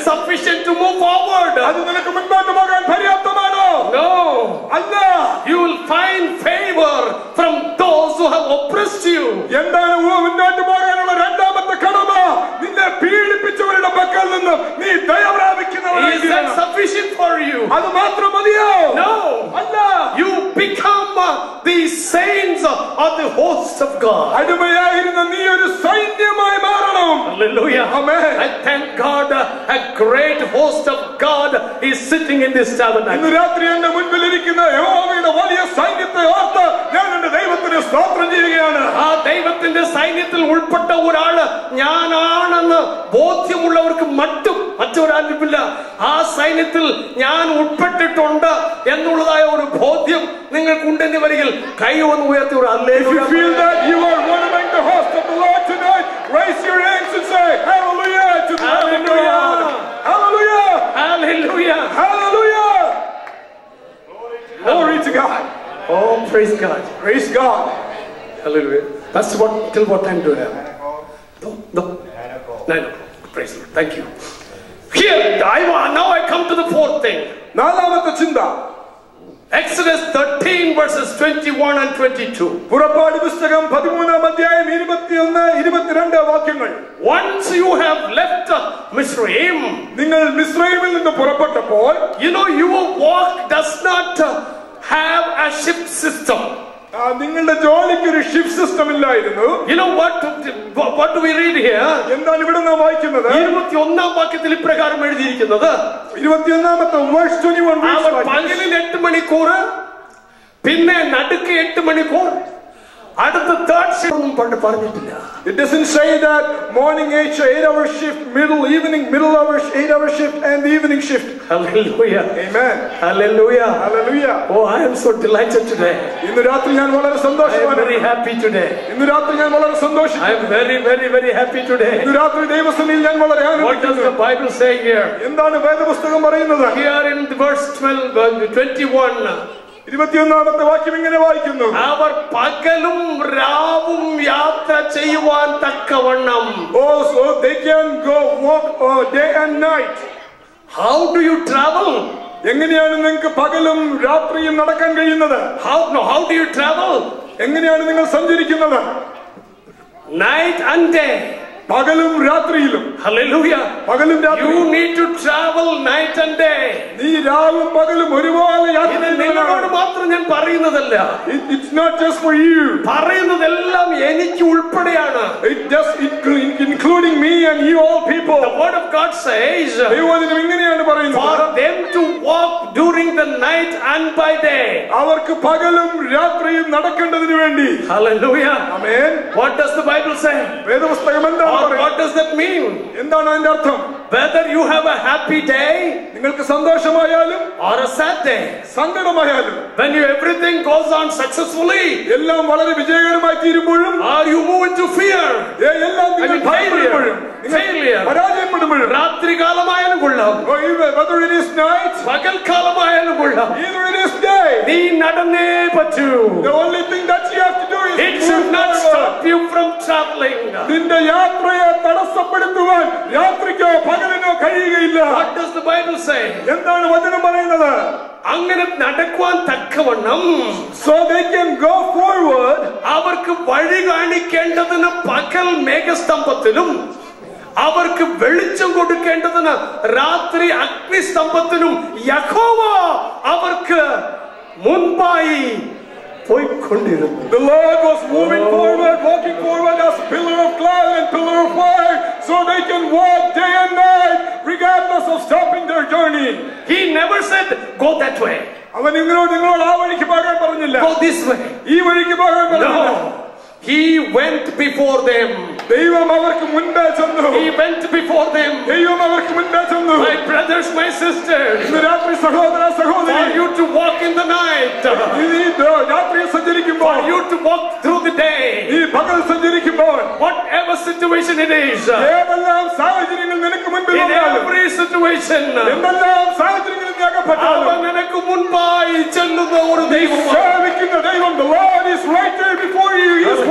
A: sufficient to move forward. Sitting in this
B: ഇന്ന്
A: tabernacle.
B: രാത്രി എന്റെ മുൻപിൽ ഇരിക്കുന്ന യഹോവയുടെ വലിയ സൈന്യത്തെ ഓർത്ത് ഞാൻ എന്റെ ദൈവത്തിന് സ്തോത്രം ചെയ്യുകയാണ്
A: ആ ദൈവത്തിന്റെ സൈന്യത്തിൽ ഉൾപ്പെട്ട ഒരാൾ ഞാനാണെന്ന് ബോധ്യമുള്ളവർക്ക് മറ്റും മറ്റൊരാളില്ല ആ സൈന്യത്തിൽ ഞാൻ ഉൾപ്പെട്ടിട്ടുണ്ട് എന്നുള്ളതായ ഒരു ബോധ്യം നിങ്ങൾക്കുണ്ടെന്ന് വരികിൽ കൈ ഒന്ന് ഉയർത്തി ഒരു
B: If
A: That's what, till what time do I have? No, no. Nine o'clock. Praise the Lord. Thank you. Here, I, wa- now I come to the fourth thing.
B: നാലാമത്തെ ചിന്ത
A: Exodus 13 verses 21 and 22.
B: പുറപ്പാട് പുസ്തകം പതിമൂന്നാം അധ്യായം ഇരുപത്തിയൊന്ന് ഇരുപത്തിരണ്ട് വാക്യങ്ങൾ
A: Once you have left uh, Mizraim,
B: നിങ്ങൾ മിസ്രൈമിൽ നിന്ന് പുറപ്പെട്ടപ്പോൾ
A: you know your walk does not uh, have a ship system.
B: ആ, നിങ്ങളുടെ ജോലിക്ക് ഒരു ഷിഫ്റ്റ് സിസ്റ്റം ഇല്ലായിരുന്നു.
A: You know what, what do we read here?
B: എന്താണ് ഇവിടെ നാം വായിക്കുന്നത്?
A: ഇരുപത്തിയൊന്നാം വാക്യത്തിൽ ഇപ്രകാരം എഴുതിയിരിക്കുന്നത്.
B: ഇരുപത്തിയൊന്നാമത്തെ വേഴ്സ് ട്വന്റി വൺ
A: അവർ പകലിൽ എട്ട് മണിക്കൂർ പിന്നെ നടുക്ക് എട്ട് മണിക്കൂർ അടുത്ത തേർഡ് ഷിഫ്റ്റ് ഒന്നും പണ്ട് പറഞ്ഞിട്ടില്ല
B: It doesn't say that morning eight, eight hour shift, middle evening, middle hour, eight hour shift, and the evening shift.
A: Hallelujah.
B: Amen.
A: Hallelujah.
B: Hallelujah.
A: Oh, I am so delighted today.
B: ഇന്ന് രാത്രി ഞാൻ വളരെ
A: I am
B: സന്തോഷമാണ്
A: very happy today.
B: ഇന്ന് രാത്രി ഞാൻ വളരെ സന്തോഷിക്കുന്നു
A: I am very, very, very happy today.
B: ഇന്ന് രാത്രി ദൈവസന്നിധിയിൽ ഞാൻ വളരെ
A: What does
B: ആനന്ദിക്കുന്നു
A: the Bible say here?
B: എന്താണ് വേദപുസ്തകം പറയുന്നത്
A: Here in the verse 12, uh, 21,
B: ഇരുപത്തിയൊന്നാമത്തെ വാക്യം ഇങ്ങനെ വായിക്കുന്നു.
A: അവർ പകലും രാവും യാത്ര ചെയ്യുവാൻ തക്കവണ്ണം.
B: ഓ so they can go walk day and night.
A: How do you travel
B: എങ്ങനെയാണ് നിങ്ങൾക്ക് പകലും രാത്രിയും നടക്കാൻ കഴിയുന്നത്?
A: How no how do you travel
B: എങ്ങനെയാണ് നിങ്ങൾ സഞ്ചരിക്കുന്നത്?
A: നൈറ്റ് ആൻഡ് ഡേ
B: പകലും രാത്രിയിലും
A: ഹല്ലേലൂയ
B: പകലും
A: യു
B: രാത്രിയും
A: need to travel night and day
B: നീ രാവും പകലും ഒരുപോലെ യാത്ര
A: ഇത് നിങ്ങളോട്
B: ചെയ്യുന്നവനാണ്.
A: മാത്രം ഞാൻ പറയുന്നതല്ല
B: It- It's not just for you.
A: പറയുന്നതെല്ലാം എനിക്ക് ഉൾപ്പെടെയാണ്
B: It just it- including me and you all people.
A: The word of God says
B: ദൈവവചനം ഇങ്ങനെയാണ് പറയുന്നത്
A: for them to walk during the night and by day.
B: അവർക്ക് പകലും രാത്രിയും നടക്കേണ്ടതിന് വേണ്ടി
A: Hallelujah.
B: Amen
A: What does the Bible say?
B: വേദപുസ്തകം എന്താണ്
A: Or
B: പറയുന്നത്
A: what does that mean?
B: എന്താണ് അതിന്റെ അർത്ഥം
A: Whether you have a happy day
B: നിങ്ങൾക്ക് സന്തോഷമായാലും
A: or a sad day,
B: സങ്കടമായാലും
A: when you everything goes on successfully,
B: എല്ലാം വളരെ വിജയകരമായി തീരുമ്പോഴും
A: or you move into fear,
B: ഏ, എല്ലാം നിങ്ങൾ
A: I mean,
B: ഭയപ്പെടുമ്പോഴും നിങ്ങൾ
A: failure.
B: പരാജയപ്പെടുമ്പോഴും
A: രാത്രി കാലമായാലും കൊള്ളാം
B: Oh, even whether it is night,
A: പകൽക്കാലമായാലും കൊള്ളാം
B: either it is day,
A: നീ നടന്നേ പറ്റൂ
B: the only thing that you have to do is
A: It
B: move
A: should not
B: forward.
A: stop you from traveling.
B: നിന്റെ യാത്രയെ തടസ്സപ്പെടുത്തുവാൻ രാത്രിക്കോ പകലിനോ കഴിയുകയില്ല.
A: Does the Bible say?
B: എന്താണ് വചനം പറയുന്നത്?
A: അങ്ങനെ നടക്കുവാൻ തക്കവണ്ണം
B: so they can go forward
A: അവർക്ക് വഴി കാണിക്കേണ്ടതിന് പകൽ മേഘസ്തംഭത്തിലും അവർക്ക് വെളിച്ചം കൊടുക്കേണ്ടതിന് രാത്രി അഗ്നിസ്തംഭത്തിനും യഹോവ അവർക്ക് മുൻപായി പോയിക്കൊണ്ടിരുന്നു
B: the Lord was moving forward walking forward as a pillar of cloud and pillar of fire so they can walk day and night regardless of stopping their journey
A: He never said, go that way,
B: അവൻ നിങ്ങളോട് നിങ്ങളോട് ആ വഴിക്ക് പോകാൻ പറഞ്ഞില്ല
A: go this way.
B: ഈ വഴിക്ക് പോകാൻ പറഞ്ഞില്ല
A: No. He went before them.
B: ദൈവം അവർക്ക് മുൻപേ ചെന്നു
A: He went before them.
B: ദൈവം അവർക്ക് മുൻപേ ചെന്നു
A: My brothers, my sisters,
B: ഇന്ന് രാത്രി സഹോദര
A: for
B: സഹോദരി
A: you to walk in the night,
B: നീ ഈ ദ- രാത്രിയിൽ സഞ്ചരിക്കുമ്പോൾ
A: for you to walk through the day,
B: നീ പകൽ സഞ്ചരിക്കുമ്പോൾ
A: whatever situation it is,
B: ഏതെല്ലാം സാഹചര്യങ്ങൾ നിനക്ക് മുൻപിൽ
A: in
B: വന്നാലും
A: every situation,
B: എന്തെല്ലാം സാഹചര്യങ്ങളിൽ നീ അകപ്പെട്ടാലും
A: അവൻ നിനക്ക് മുൻപായി ചെല്ലുന്ന ഒരു ദൈവമാണ്
B: സേവിക്കുന്ന ദൈവം the Lord is right there before you he is walking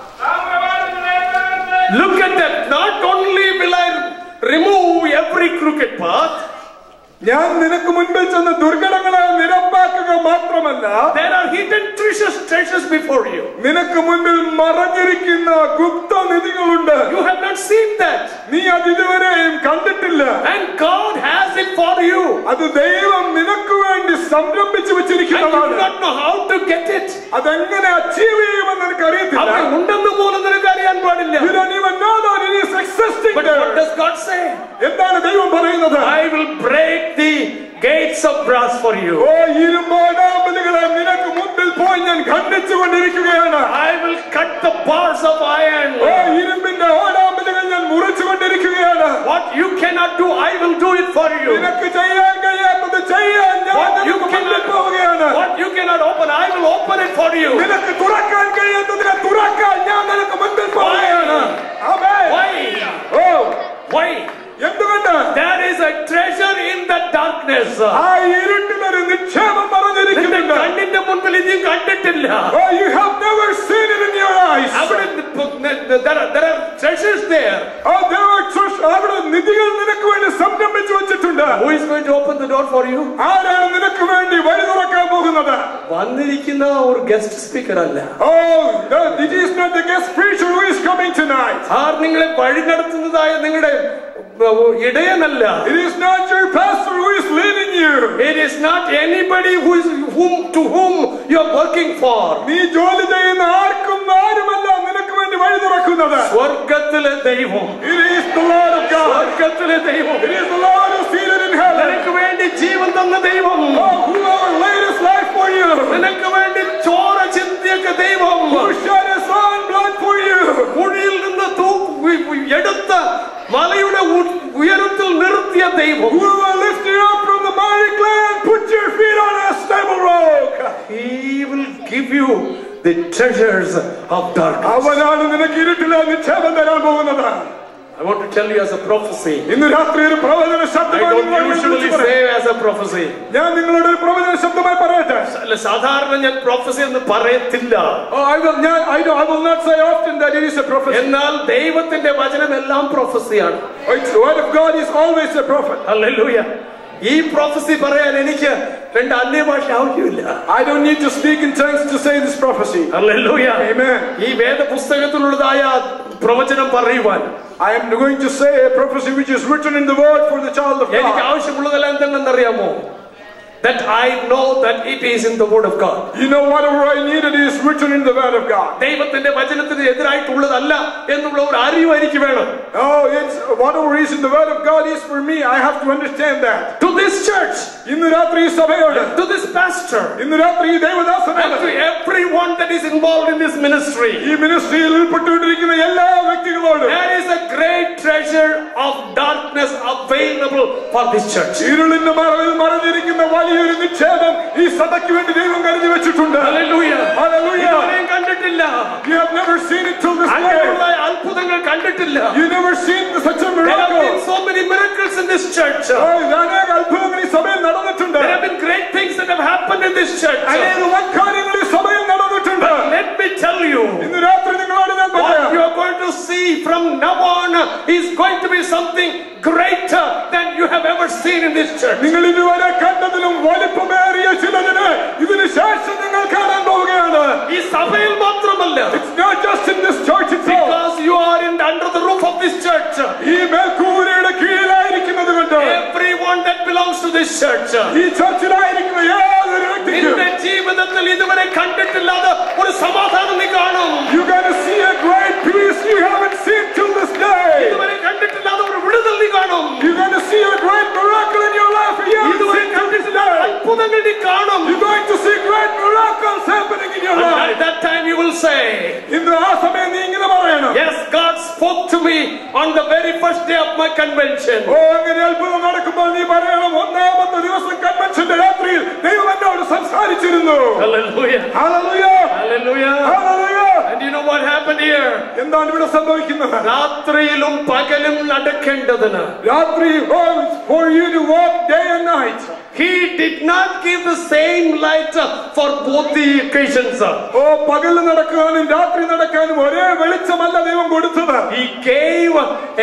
A: Look at that. Not only will I remove every crooked path,
B: ഞാൻ നിനക്ക് മുൻപിൽ ചെന്ന് ദുർഘടങ്ങളെ നിരപ്പാക്കുക മാത്രമല്ല
A: there are hidden treasures, treasures before you.
B: നിനക്ക് മുൻപിൽ മറഞ്ഞിരിക്കുന്ന Gupta നിധികളുണ്ട്
A: You have not seen that.
B: നീ അത് ഇതുവരെയും കണ്ടിട്ടില്ല
A: And God has it for you.
B: അത് ദൈവം നിനക്ക് വേണ്ടി സംരംഭിച്ചു
A: And you do
B: വെച്ചിരിക്കുന്നതാണ്
A: not know how to get it.
B: അതെങ്ങനെ അച്ചീവ് ചെയ്യുമെന്ന് നിനക്ക് അറിയത്തില്ല
A: അവിടെ ഉണ്ടെന്ന് പോലും നിനക്ക് അറിയാൻ പാടില്ല
B: You don't even know that it is existing
A: But
B: there.
A: what does God say?
B: എന്താണ് ദൈവം പറയുന്നത്
A: I will break the gates of brass for you.
B: ഓ ഇരുമ്പോടാമ്പലുകളെ നിനക്ക് മുമ്പിൽ പോയി ഞാൻ ഖണ്ഡിച്ചു കൊണ്ടിരിക്കുകയാണ്
A: I will cut the bars of iron.
B: ഓ ഇരുമ്പിന്റെ ഓടാമ്പലുകൾ ഞാൻ മുറിച്ചു കൊണ്ടിരിക്കുകയാണ്
A: What you cannot do, I will do it for you.
B: നിനക്ക് ചെയ്യാൻ കഴിയാത്തത് ചെയ്യാൻ ഞാൻ
A: What you
B: നിനക്ക് മുമ്പിൽ
A: cannot
B: പോവുകയാണ്
A: what you cannot open, I will open it for you.
B: നിനക്ക് തുറക്കാൻ കഴിയാത്തതിനെ തുറക്കാൻ ഞാൻ നിനക്ക് മുമ്പിൽ പോവുകയാണ് ആമേൻ.
A: Why?
B: Oh
A: Why?
B: എന്തുകൊണ്ട്
A: There is a treasure in the darkness.
B: ആ ഇരുട്ടിൽ ഒരു
A: നിക്ഷേപം
B: മറഞ്ഞിരിക്കുന്നുണ്ട്
A: കണ്ണിന്റെ മുൻപിൽ ഇനിയും കണ്ടിട്ടില്ല
B: Oh, you have never seen it in your eyes.
A: അവിടെ there are, there are treasures there.
B: Oh, there are treasure- അവിടെ നിധികൾ നിനക്ക് വേണ്ടി സംരംഭിച്ചു വെച്ചിട്ടുണ്ട്
A: Who is going to open the door for you?
B: ആരാണ് നിനക്ക് വേണ്ടി വഴി തുറക്കാൻ പോകുന്നത്
A: വന്നിരിക്കുന്ന ഒരു ഗസ്റ്റ് സ്പീക്കർ അല്ല
B: Oh, it is not the guest preacher who is coming tonight.
A: ആർ നിങ്ങളെ വഴി നടത്തുന്നതായ നിങ്ങളുടെ ഉം, ഇടയനല്ല
B: It is not your pastor who is leading you.
A: It is not anybody who is whom to whom you are working for.
B: നീ ജോലി ചെയ്യുന്ന ആർക്കും ആരുമല്ല നിനക്ക് വേണ്ടി വഴി തുറക്കുന്നത്
A: സ്വർഗത്തിലെ ദൈവം
B: It is the Lord of God.
A: സ്വർഗത്തിലെ ദൈവം
B: It is the Lord who is seated in heaven.
A: നിനക്ക് വേണ്ടി ജീവൻ തന്ന ദൈവം
B: Oh, whoever laid his life for you.
A: നിനക്ക് വേണ്ടി ചോര ചിന്തിയൊക്കെ ദൈവം
B: Who shed his own blood for you.
A: കുഴിയിൽ നിന്ന് തൂ- ഉ- ഉ- എടുത്ത മലയുടെ ഉ- ഉയരത്തിൽ നിർത്തിയ ദൈവം
B: Who will lift you up from the mighty clay and put your feet on a stable rock.
A: He will give you the treasures of darkness.
B: അവനാണ് നിനക്ക് ഇരുട്ടിലെ നിക്ഷേപം തരാൻ പോകുന്നത്
A: I want to tell you as a prophecy.
B: ഇന്ന് രാത്രി ഒരു പ്രവചന
A: I
B: ശബ്ദമായി
A: don't
B: നിങ്ങളോട്
A: usually
B: വിളിച്ചു പറയാം.
A: say as a prophecy.
B: ഞാൻ നിങ്ങളോട് ഒരു പ്രവചന ശബ്ദമായി പറയട്ടെ
A: അല്ല സാധാരണ ഞാൻ പ്രൊഫസി എന്ന് പറയത്തില്ല
B: Oh, I will, ഞാൻ- I don't- I will not say often that it is a prophecy.
A: എന്നാൽ ദൈവത്തിന്റെ വചനം എല്ലാം പ്രൊഫസിയാണ്
B: It's the word of God is always a prophet.
A: അല്ലൂയ ഈ പ്രൊഫസി പറയാൻ എനിക്ക് രണ്ട് അന്യഭാഷ ആവശ്യമില്ല
B: I don't need to speak in tongues to say this prophecy.
A: അല്ലൂയ
B: Amen.
A: ഈ വേദപുസ്തകത്തിലുള്ളതായ പ്രവചനം പറയുവാൻ
B: I am going to say a prophecy which is written in the word for the child of
A: എനിക്ക്
B: God.
A: ആവശ്യമുള്ളതെല്ലാം എന്തെന്നറിയാമോ that I know that it is in the word of God
B: You know, whatever I need, it is written in the word of God.
A: ദൈവത്തിന്റെ വചനത്തിന് എതിരായിട്ടുള്ളതല്ല എന്നുള്ള ഒരു അറിവ് എനിക്ക് വേണം
B: Oh, it's whatever is in the word of God is for me. I have to understand that.
A: to this church
B: ഇന്ന് രാത്രി ഈ സഭയോട്
A: to this pastor
B: ഇന്ന് രാത്രി ഈ
A: and
B: ദേവദാസനോട്
A: to everyone that is involved in this ministry
B: ഈ മിനിസ്ട്രിയിൽ ഉൾപ്പെട്ടുകൊണ്ടിരിക്കുന്ന എല്ലാ വ്യക്തികളോടും
A: There is a great treasure of darkness available for this church.
B: ഇരുളിന്റെ മറവിൽ മറഞ്ഞിരിക്കുന്ന വലിയൊരു നിക്ഷേപം ഈ സഭയ്ക്ക് വേണ്ടി ദൈവം കരുതി വെച്ചിട്ടുണ്ട്
A: Hallelujah.
B: Hallelujah.
A: ഇതുവരെയും കണ്ടിട്ടില്ല
B: You have never seen it till this
A: അങ്ങനെയുള്ള
B: day.
A: അത്ഭുതങ്ങൾ കണ്ടിട്ടില്ല
B: You never seen such a
A: There have
B: miracle.
A: been so many miracles in this church.
B: ഓ, അനേക അത്ഭുതങ്ങൾ ഈ സഭയിൽ നടന്നിട്ടുണ്ട്
A: There have been great things that have happened in this church.
B: അനേക വൻകാര്യങ്ങൾ ഈ സഭയിൽ നടന്നിട്ടുണ്ട്
A: Let me tell you,
B: ഇന്ന് രാത്രി നിങ്ങളോട് ഞാൻ
A: what
B: പറയാം
A: you are going to see from now on is going to be something greater than you have ever seen in this church.
B: നിങ്ങൾ ഇതുവരെ കണ്ടതിലും വലിപ്പമേറിയ ചിലതിന് ഇതിന് ശേഷം നിങ്ങൾ കാണാൻ പോവുകയാണ്
A: ഈ സഭയിൽ മാത്രമല്ല
B: It's not just in this church itself.
A: because you are in under the roof of this church.
B: ഈ മേൽക്കൂരയുടെ കീഴിലായിരിക്കുന്നത് കൊണ്ട്
A: Everyone that belongs to this church.
B: ഈ ചർച്ചിലായിരിക്കുന്ന ഏതൊരു വ്യക്തിക്കും
A: നിന്റെ ജീവിതത്തിൽ ഇതുവരെ കണ്ടിട്ടില്ലാത്ത ഒരു സമാധാനം നീ കാണും
B: You're going to see a great peace you haven't seen till this day.
A: ഇതുവരെ കണ്ടിട്ടില്ലാത്ത ഒരു വിടുതൽ നീ കാണും
B: You're going to see a great miracle in your life you haven't
A: ഇതുവരെ
B: seen till this
A: കണ്ടിട്ടില്ലാത്ത
B: day.
A: അത്ഭുതങ്ങൾ നീ കാണും
B: You're going to see great miracles happening in your
A: And
B: life.
A: at that time you will say
B: ഇന്ന് ആ സമയം നീ ഇങ്ങനെ പറയണം
A: yes God spoke to me on the very first day of my convention
B: ഓ അങ്ങനെ അത്ഭുതം നടക്കുമ്പോൾ നീ പറയണം ഒന്നാമത്തെ ദിവസം കൺവെൻഷന്റെ രാത്രിയിൽ ദൈവം എന്നോട് സംസാരിച്ചിരുന്നു
A: hallelujah
B: Hallelujah.
A: hallelujah
B: Hallelujah.
A: and you know what happened here
B: എന്താണ് ഇവിടെ സംഭവിക്കുന്നത്
A: രാത്രിയിലും പകലും നടക്കേണ്ടതിന്
B: രാത്രി oh, it's for you to walk day and night
A: he did not give the same light for both the occasions
B: ഓ പകല് നടക്കാനും രാത്രി നടക്കാനും ഒരേ വെളിച്ചമല്ല ദൈവം കൊടുത്തത്
A: he gave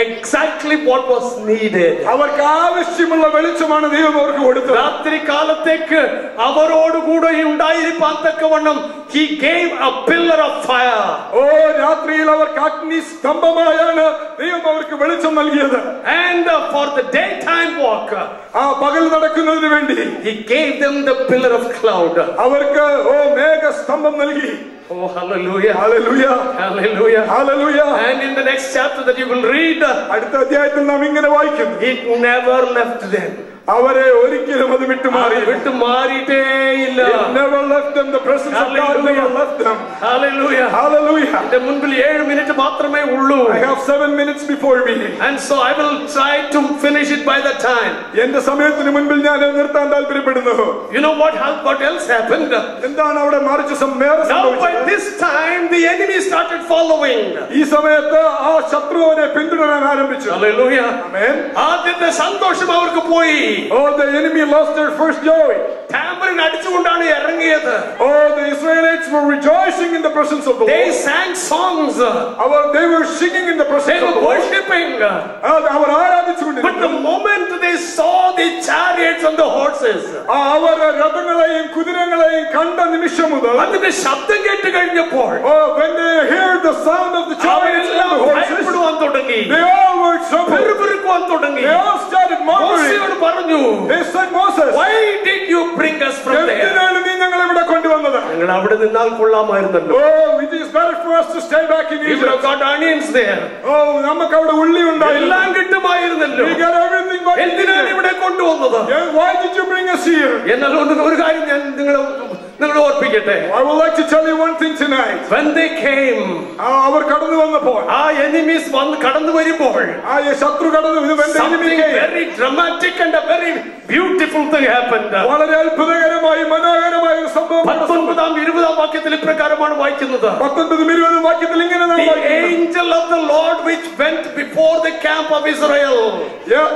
A: exactly what was needed
B: അവർക്ക് ആവശ്യമുള്ള വെളിച്ചമാണ് ദൈവം അവർക്ക് കൊടുത്തത്
A: രാത്രി കാലത്തേക്ക് അവരോടുകൂടെ ഉണ്ടായിരിക്കാൻ തക്കവണ്ണം he gave a pillar of fire
B: ഓ രാത്രിയിൽ അവർക്ക് അഗ്നി സ്തംഭമായാണ് ദൈവം അവർക്ക് വെളിച്ചം നൽകിയത്
A: and uh, for the daytime walk uh,
B: ആ പകൽ നടക്കുന്നതിന് വേണ്ടി
A: he gave them the pillar of cloud
B: അവർക്ക് ഓ മേഘസ്തംഭം നൽകി
A: oh hallelujah
B: hallelujah
A: hallelujah
B: hallelujah
A: and in the next chapter that you will read uh,
B: അടുത്ത അധ്യായത്തിൽ നാം ഇങ്ങനെ വായിക്കുന്നു
A: it never left them
B: അവരെ ഒരിക്കലും അത് വിട്ടുമാറി
A: അത് വിട്ടു മാറിയിട്ടേ ഇല്ല
B: never left them the presence of God never left them
A: hallelujah
B: hallelujah
A: എന്റെ മുൻപിൽ ഏഴ് മിനിറ്റ് മാത്രമേ ഉള്ളൂ
B: I have seven minutes before me
A: and so I will try to finish it by that time
B: എന്റെ സമയത്തിന് മുൻപിൽ ഞാൻ നിർത്താൻ താല്പര്യപ്പെടുന്നു
A: you know what hap- what else happened
B: എന്താണ് അവിടെ മറിച്ച് സം- വേറെ
A: now by
B: സംഭവിച്ചത്
A: this time the enemy started following
B: ഈ സമയത്ത് ആ ശത്രു അവനെ പിന്തുടരാൻ ആരംഭിച്ചു
A: hallelujah
B: Amen.
A: ആദ്യത്തെ സന്തോഷം അവർക്ക് പോയി
B: Oh, the enemy lost their first joy.
A: Tamborine അടിച്ചുകൊണ്ടാണ് ഇറങ്ങിയത്
B: Oh, the Israelites were rejoicing in the presence of the
A: they
B: Lord.
A: sang songs
B: our they were singing in the
A: they
B: presence of
A: were
B: the Lord.
A: worshiping
B: ആ, അവർ
A: but the
B: ആരാധിച്ചുകൊണ്ടിരുന്നു
A: moment they saw the chariots and the horses
B: ആ, അവർ രഥങ്ങളെയും കുതിരങ്ങളെയും കണ്ട നിമിഷം മുതൽ
A: അതിന്റെ ശബ്ദം കേട്ട് കഴിഞ്ഞപ്പോൾ
B: oh, when they heard the sound of the chariots and
A: അവരെല്ലാം
B: the horses,
A: ഭയപ്പെടുവാൻ തുടങ്ങി
B: they all were troubled.
A: പെറുപെറുക്കുവാൻ തുടങ്ങി
B: They all started murmuring.
A: മോശയോട് പറഞ്ഞു
B: They said, Moses,
A: why did you bring us from there
B: എന്തിനാണ് നീ ഞങ്ങളെ ഇവിടെ കൊണ്ടുവന്നത്
A: ഞങ്ങൾ അവിടെ നിന്നാൽ കൊള്ളാമായിരുന്നല്ലോ
B: Oh, it is better for us to stay back in
A: we would have
B: Egypt.
A: got onions there
B: Oh, നമുക്ക് അവിടെ ഉള്ളി ഉണ്ടായിരുന്നു.
A: എല്ലാം കിട്ടുമായിരുന്നല്ലോ
B: We got everything what we
A: എന്തിനാണ്
B: needed.
A: ഇവിടെ കൊണ്ടുവന്നത്
B: Yeah, Why did you bring us here?
A: എന്നാൽ ഒന്ന് ഒരു കാര്യം ഞാൻ നിങ്ങളെ നിങ്ങളെ ഓർപ്പിക്കട്ടെ
B: I would like to tell you one thing tonight.
A: when they came
B: ആ, അവർ കടന്നു വന്നപ്പോൾ
A: ആ എനിമീസ് വന്ന് കടന്നു വരുമ്പോൾ
B: ആ ഈ ശത്രു കടന്നു ഇത് when the enemy
A: something
B: came,
A: very dramatic and a very beautiful thing happened.
B: വളരെ അത്ഭുതകരമായി മനോഹരമായ ഒരു സംഭവം.
A: പത്തൊൻപതാം ഇരുപതാം വാക്യത്തിൽ ഇപ്രകാരമാണ് വായിക്കുന്നത്.
B: പത്തൊൻപതും ഇരുപതും വാക്യത്തിൽ ഇങ്ങനെ നാം
A: The angel of the Lord which went before the camp of Israel.
B: Yeah.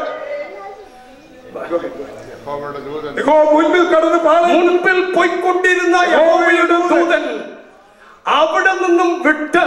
B: മുൻപിൽ കടന്ന്
A: മുൻപിൽ പോയിക്കൊണ്ടിരുന്ന യഹോവയുടെ ദൂതൻ അവിടെ നിന്നും വിട്ട്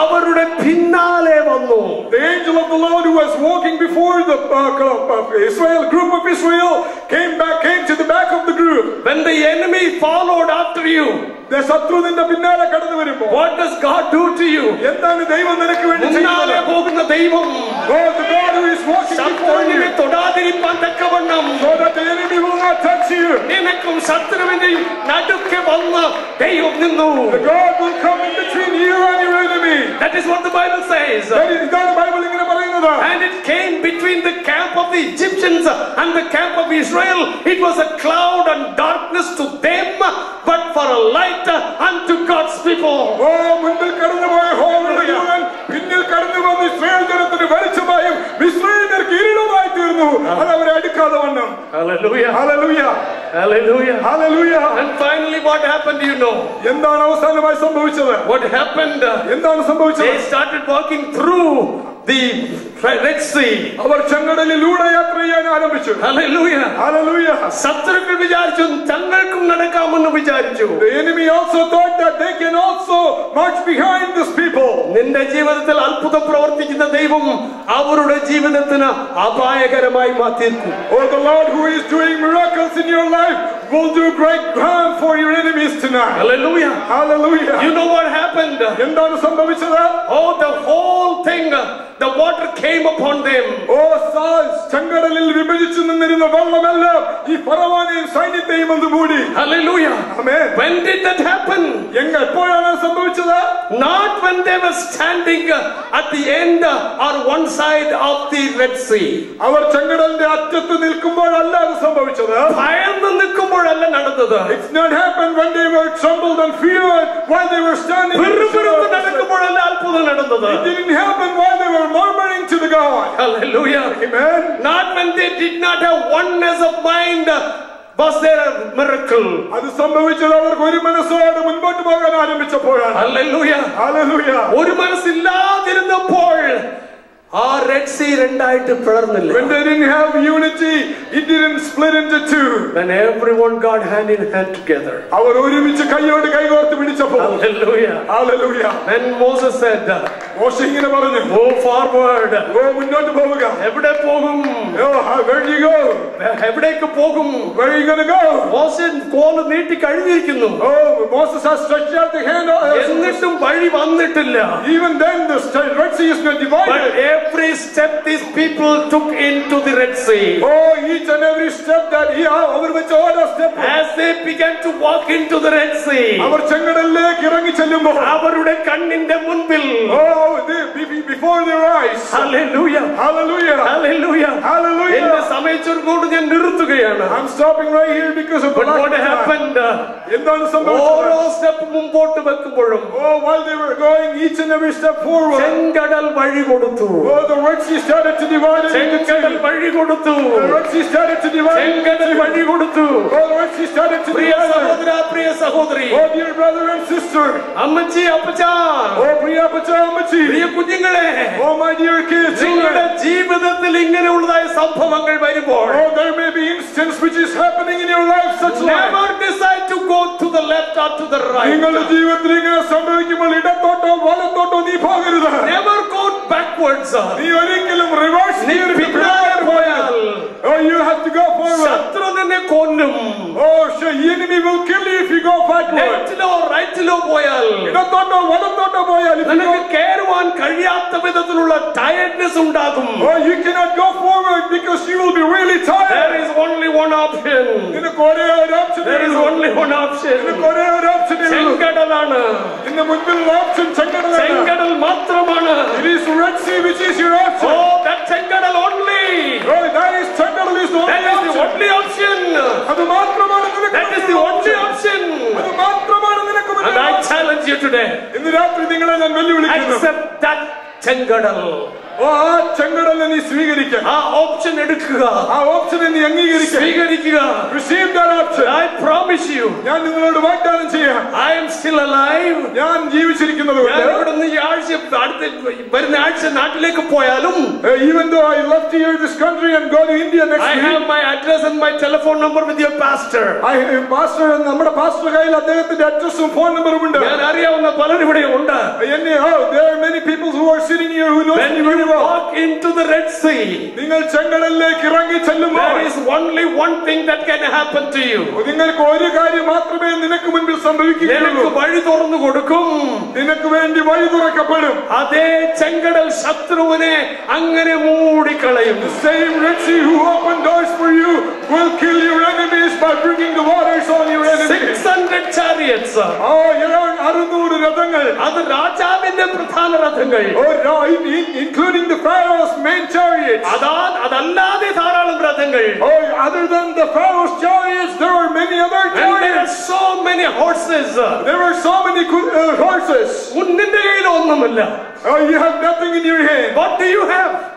A: അവരുടെ പിന്നാലെ വന്നു
B: The angel of the Lord who was walking before the uh, uh, Israel group of Israel came back, came to the back of the group.
A: When the enemy followed after you,
B: The ശത്രു നിന്റെ പിന്നാലെ കടന്നു വരുമ്പോൾ
A: what does God do to you?
B: എന്താണ് ദൈവം നിനക്ക് വേണ്ടി
A: മുന്നാലെ
B: ചെയ്യുന്നത്
A: പോകുന്ന ദൈവം
B: Oh, the God who is walking before you
A: ശത്രുവിനെ തൊടാതിരിപ്പാൻ തക്കവണ്ണം
B: so that the enemy will not touch you.
A: നിനക്കും ശത്രുവിനെയും നടുക്കെ വന്ന് ദൈവം നിന്നു
B: The God will come in between you and your enemy.
A: That is what the Bible says.
B: That is- ഇതാണ് Bible ഇങ്ങനെ പറയുന്നത്
A: And it came between the camp of the Egyptians and the camp of Israel. It was a cloud and darkness to them, but for a light unto God's people.
B: ഓ മുൻപിൽ കടന്നുപോയ ഹോമയുടെ ദൂതൻ പിന്നിൽ കടന്നു വന്ന് Israel ജനത്തിന് വെളിച്ചമായും ഇസ്രായേലിയർക്ക് ഇരുളുമായി തീർന്നു അത് അവരെ അടുക്കാതെ വണ്ണം
A: Hallelujah.
B: Hallelujah.
A: Hallelujah.
B: Hallelujah.
A: And finally, what happened, you know?
B: എന്താണ് അവസാനമായി സംഭവിച്ചത്
A: What happened?
B: എന്താണ് സംഭവിച്ചത്
A: They started walking through the Red Sea.
B: അവർ ചെങ്കടലിലൂടെ യാത്ര ചെയ്യാൻ ആരംഭിച്ചു
A: Hallelujah.
B: Hallelujah.
A: ശത്രുക്കൾ വിചാരിച്ചു തങ്ങൾക്കും നടക്കാമെന്ന് വിചാരിച്ചു
B: The enemy also thought that they can also march behind these people.
A: നിന്റെ ജീവിതത്തിൽ അത്ഭുതം പ്രവർത്തിക്കുന്ന ദൈവം അവരുടെ ജീവിതത്തിന് അപായകരമായി മാറ്റിയിരിക്കും
B: Oh, the Lord who is doing miracles in your life will do great harm for your enemies tonight.
A: Hallelujah.
B: Hallelujah.
A: You know what happened?
B: എന്താണ് സംഭവിച്ചത്
A: Oh, the whole thing, the water came upon them.
B: ഓ സാ- ചെങ്കടലിൽ വിഭജിച്ചു നിന്നിരുന്ന വെള്ളമെല്ലാം ഈ ഫറവാനെയും സൈന്യത്തെയും ഒന്ന് മൂടി
A: Hallelujah.
B: Amen.
A: When did that happen?
B: എങ്ക എപ്പോഴാണ് അത് സംഭവിച്ചത്
A: Not when they were standing at the end or one side of the Red Sea.
B: അവർ ചെങ്കടലിന്റെ അറ്റത്ത് നിൽക്കുമ്പോഴല്ല അത് സംഭവിച്ചത്
A: ഭയന്ന് നിൽക്കുമ്പോഴല്ല നടന്നത്
B: It's not happened when they were trembled and feared while they were standing. in the
A: പിറുപിറുത്ത്
B: shore.
A: നടക്കുമ്പോഴല്ല അത്ഭുതം നടന്നത്
B: It didn't happen while they were murmuring to the God.
A: Hallelujah.
B: Amen.
A: Not when they did not have oneness of mind was there a miracle.
B: അത് സംഭവിച്ചത് അവർക്ക് ഒരു മനസ്സോടെ മുൻപോട്ട് പോകാൻ ആരംഭിച്ചപ്പോഴാണ്
A: Hallelujah.
B: Hallelujah.
A: ഒരു മനസ്സില്ലാതിരുന്നപ്പോൾ ആ റെഡ് സീ രണ്ടായിട്ട് പിളർന്നില്ല
B: When they didn't have unity, it didn't split into two.
A: When everyone got hand in hand together.
B: അവർ ഒരുമിച്ച് കൈയോട് കൈകോർത്ത് പിടിച്ചപ്പോൾ
A: Hallelujah.
B: Hallelujah.
A: Then Moses said,
B: മോശ ഇങ്ങനെ പറഞ്ഞു
A: Move forward.
B: ഓ മുന്നോട്ട് പോവുക
A: എവിടെ പോകും
B: Oh, how- where do you go?
A: എവിടേക്ക് പോകും
B: Where are you going to go?
A: മോശൻ കോല് നീട്ടി കഴിഞ്ഞിരിക്കുന്നു
B: Oh, Moses has stretched out the hand. uh,
A: എന്നിട്ടും വഴി വന്നിട്ടില്ല
B: Even then, the st- Red Sea is not
A: But
B: divided.
A: Every step these people took into the Red Sea,
B: Oh, each and every step that he അവർ വെച്ച ഓരോ step.
A: as they began to walk into the Red Sea,
B: അവർ ചെങ്കടലിലേക്ക് ഇറങ്ങി ചെല്ലുമ്പോൾ
A: അവരുടെ കണ്ണിന്റെ മുൻപിൽ
B: Oh, before their eyes.
A: Hallelujah.
B: Hallelujah.
A: Hallelujah.
B: Hallelujah.
A: എന്റെ സമയച്ചോട് ഞാൻ നിർത്തുകയാണ്
B: I'm stopping right here because of
A: But what happened?
B: എന്താണ് സംഭവിച്ചത്
A: ഓരോ സ്റ്റെപ്പ് മുമ്പോട്ട് വെക്കുമ്പോഴും
B: Oh, while they were going each and every step forward.
A: ചെങ്കടൽ വഴി കൊടുത്തു
B: Oh, the Red Sea started to divide it into
A: ചെങ്കടൽ
B: two.
A: വഴി കൊടുത്തു
B: The Red Sea started to divide it into
A: ചെങ്കടൽ
B: two.
A: വഴി കൊടുത്തു
B: Oh, the Red Sea started to
A: Priya
B: divide it.
A: സഹോദര പ്രിയ സഹോദരി
B: Oh, dear brother and sister.
A: അമ്മച്ചി അപ്പച്ചാ
B: Oh, Priya Pachamachi.
A: പ്രിയ കുഞ്ഞുങ്ങളെ
B: Oh, my dear kids.
A: നിങ്ങളുടെ
B: children.
A: ജീവിതത്തിൽ ഇങ്ങനെയുള്ളതായ സംഭവങ്ങൾ വരുമ്പോൾ
B: Oh, there may be instance which is happening in your life such like.
A: never decide to go to the left or to the
B: നിങ്ങളുടെ
A: right
B: ജീവിതത്തിൽ ഇങ്ങനെ സംഭവിക്കുമ്പോൾ ഇടത്തോട്ടോ വലത്തോട്ടോ നീ പോകരുത്
A: never go backwards
B: നീ ഒരിക്കലും റിവേഴ്സ്
A: നീ പിന്നാലെ പോയാൽ
B: Oh, you have to go forward.
A: ശത്രു നിന്നെ കൊല്ലും
B: Oh, the enemy will kill you if you go backward.
A: ലെഫ്റ്റിലോ റൈറ്റിലോ പോയാൽ
B: ഇടത്തോട്ടോ വലത്തോട്ടോ പോയാൽ if you
A: നിനക്ക്
B: go-
A: കയറുവാൻ കഴിയാത്ത വിധത്തിലുള്ള ടയർഡ്നെസ് ഉണ്ടാകും
B: Oh, you cannot go forward because you will be really
A: There
B: tired.
A: is only one option.
B: നിനക്ക് ഒരേ ഒരു option
A: There is only one option.
B: നിനക്ക് ഒരേ ഒരു ഓപ്ഷൻ
A: ചെങ്കടലാണ്
B: നിന്റെ മുൻപിലുള്ള ഓപ്ഷൻ ചെങ്കടലാണ്
A: ചെങ്കടൽ മാത്രമാണ്
B: It is Red Sea which is your option.
A: Oh, that ചെങ്കടൽ only.
B: Oh, that is ചെങ്കടൽ is the
A: That
B: only
A: is the
B: option.
A: only option.
B: അത് മാത്രമാണ് നിനക്ക്
A: That is the only option.
B: അത് മാത്രമാണ് നിനക്ക്
A: And
B: മുന്നിലുള്ള
A: I
B: option.
A: challenge you today.
B: ഇന്ന് രാത്രി നിങ്ങളെ ഞാൻ വെല്ലുവിളിക്കുന്നു
A: Accept that ചെങ്കടൽ.
B: ഓ ആ ചെങ്കടലിനെ നീ സ്വീകരിക്കാൻ
A: ആ ഓപ്ഷൻ എടുക്കുക
B: ആ ഓപ്ഷനെ നീ അംഗീകരിക്കാൻ
A: സ്വീകരിക്കുക
B: Receive that option.
A: I promise you,
B: ഞാൻ നിങ്ങളോട് വാഗ്ദാനം ചെയ്യാം
A: I am still alive.
B: ഞാൻ ജീവിച്ചിരിക്കുന്നത്
A: ഞാൻ
B: കൊണ്ട്
A: ഇവിടെ നിന്ന് ഈ ആഴ്ച അടുത്ത വരുന്ന ആഴ്ച നാട്ടിലേക്ക് പോയാലും
B: uh, even though I love to hear this country and go to India next
A: I
B: week,
A: have my address and my telephone number with your pastor.
B: I, pastor, നമ്മുടെ പാസ്റ്റർ കയ്യിൽ അദ്ദേഹത്തിന്റെ അഡ്രസ്സും ഫോൺ നമ്പറും ഉണ്ട്
A: ഞാൻ അറിയാവുന്ന പലരും ഇവിടെ ഉണ്ട്
B: എന്നെ oh, there are many people who are sitting here who know
A: When
B: me
A: you
B: very well.
A: walk into the Red Sea,
B: നിങ്ങൾ ചെങ്കടലിലേക്ക് ഇറങ്ങി ചെല്ലുമ്പോൾ
A: there is only one thing that can happen to you.
B: നിങ്ങൾക്ക് ഒരു കാര്യം മാത്രമേ നിനക്ക് മുൻപിൽ
A: നിനക്ക്
B: സംഭവിക്കുകയുള്ളൂ
A: വഴി തുറന്നു കൊടുക്കും
B: നിനക്ക് വേണ്ടി വഴി തുറക്കപ്പെടും
A: അതേ ചെങ്കടൽ ശത്രുവിനെ അങ്ങനെ മൂടിക്കളയും
B: Same Red Sea who opened doors for you will kill your enemies by bringing the waters on your enemies.
A: Six hundred chariots
B: Oh, around അറുന്നൂറ് രഥങ്ങൾ
A: അത് രാജാവിന്റെ പ്രധാന രഥങ്ങൾ
B: Oh, no, in- in- including the Pharaoh's main chariots. Oh, other than the Pharaoh's chariots, there were many other chariots.
A: And there so many horses.
B: There were so many uh, horses. Oh, you have nothing in your hand.
A: What do you have?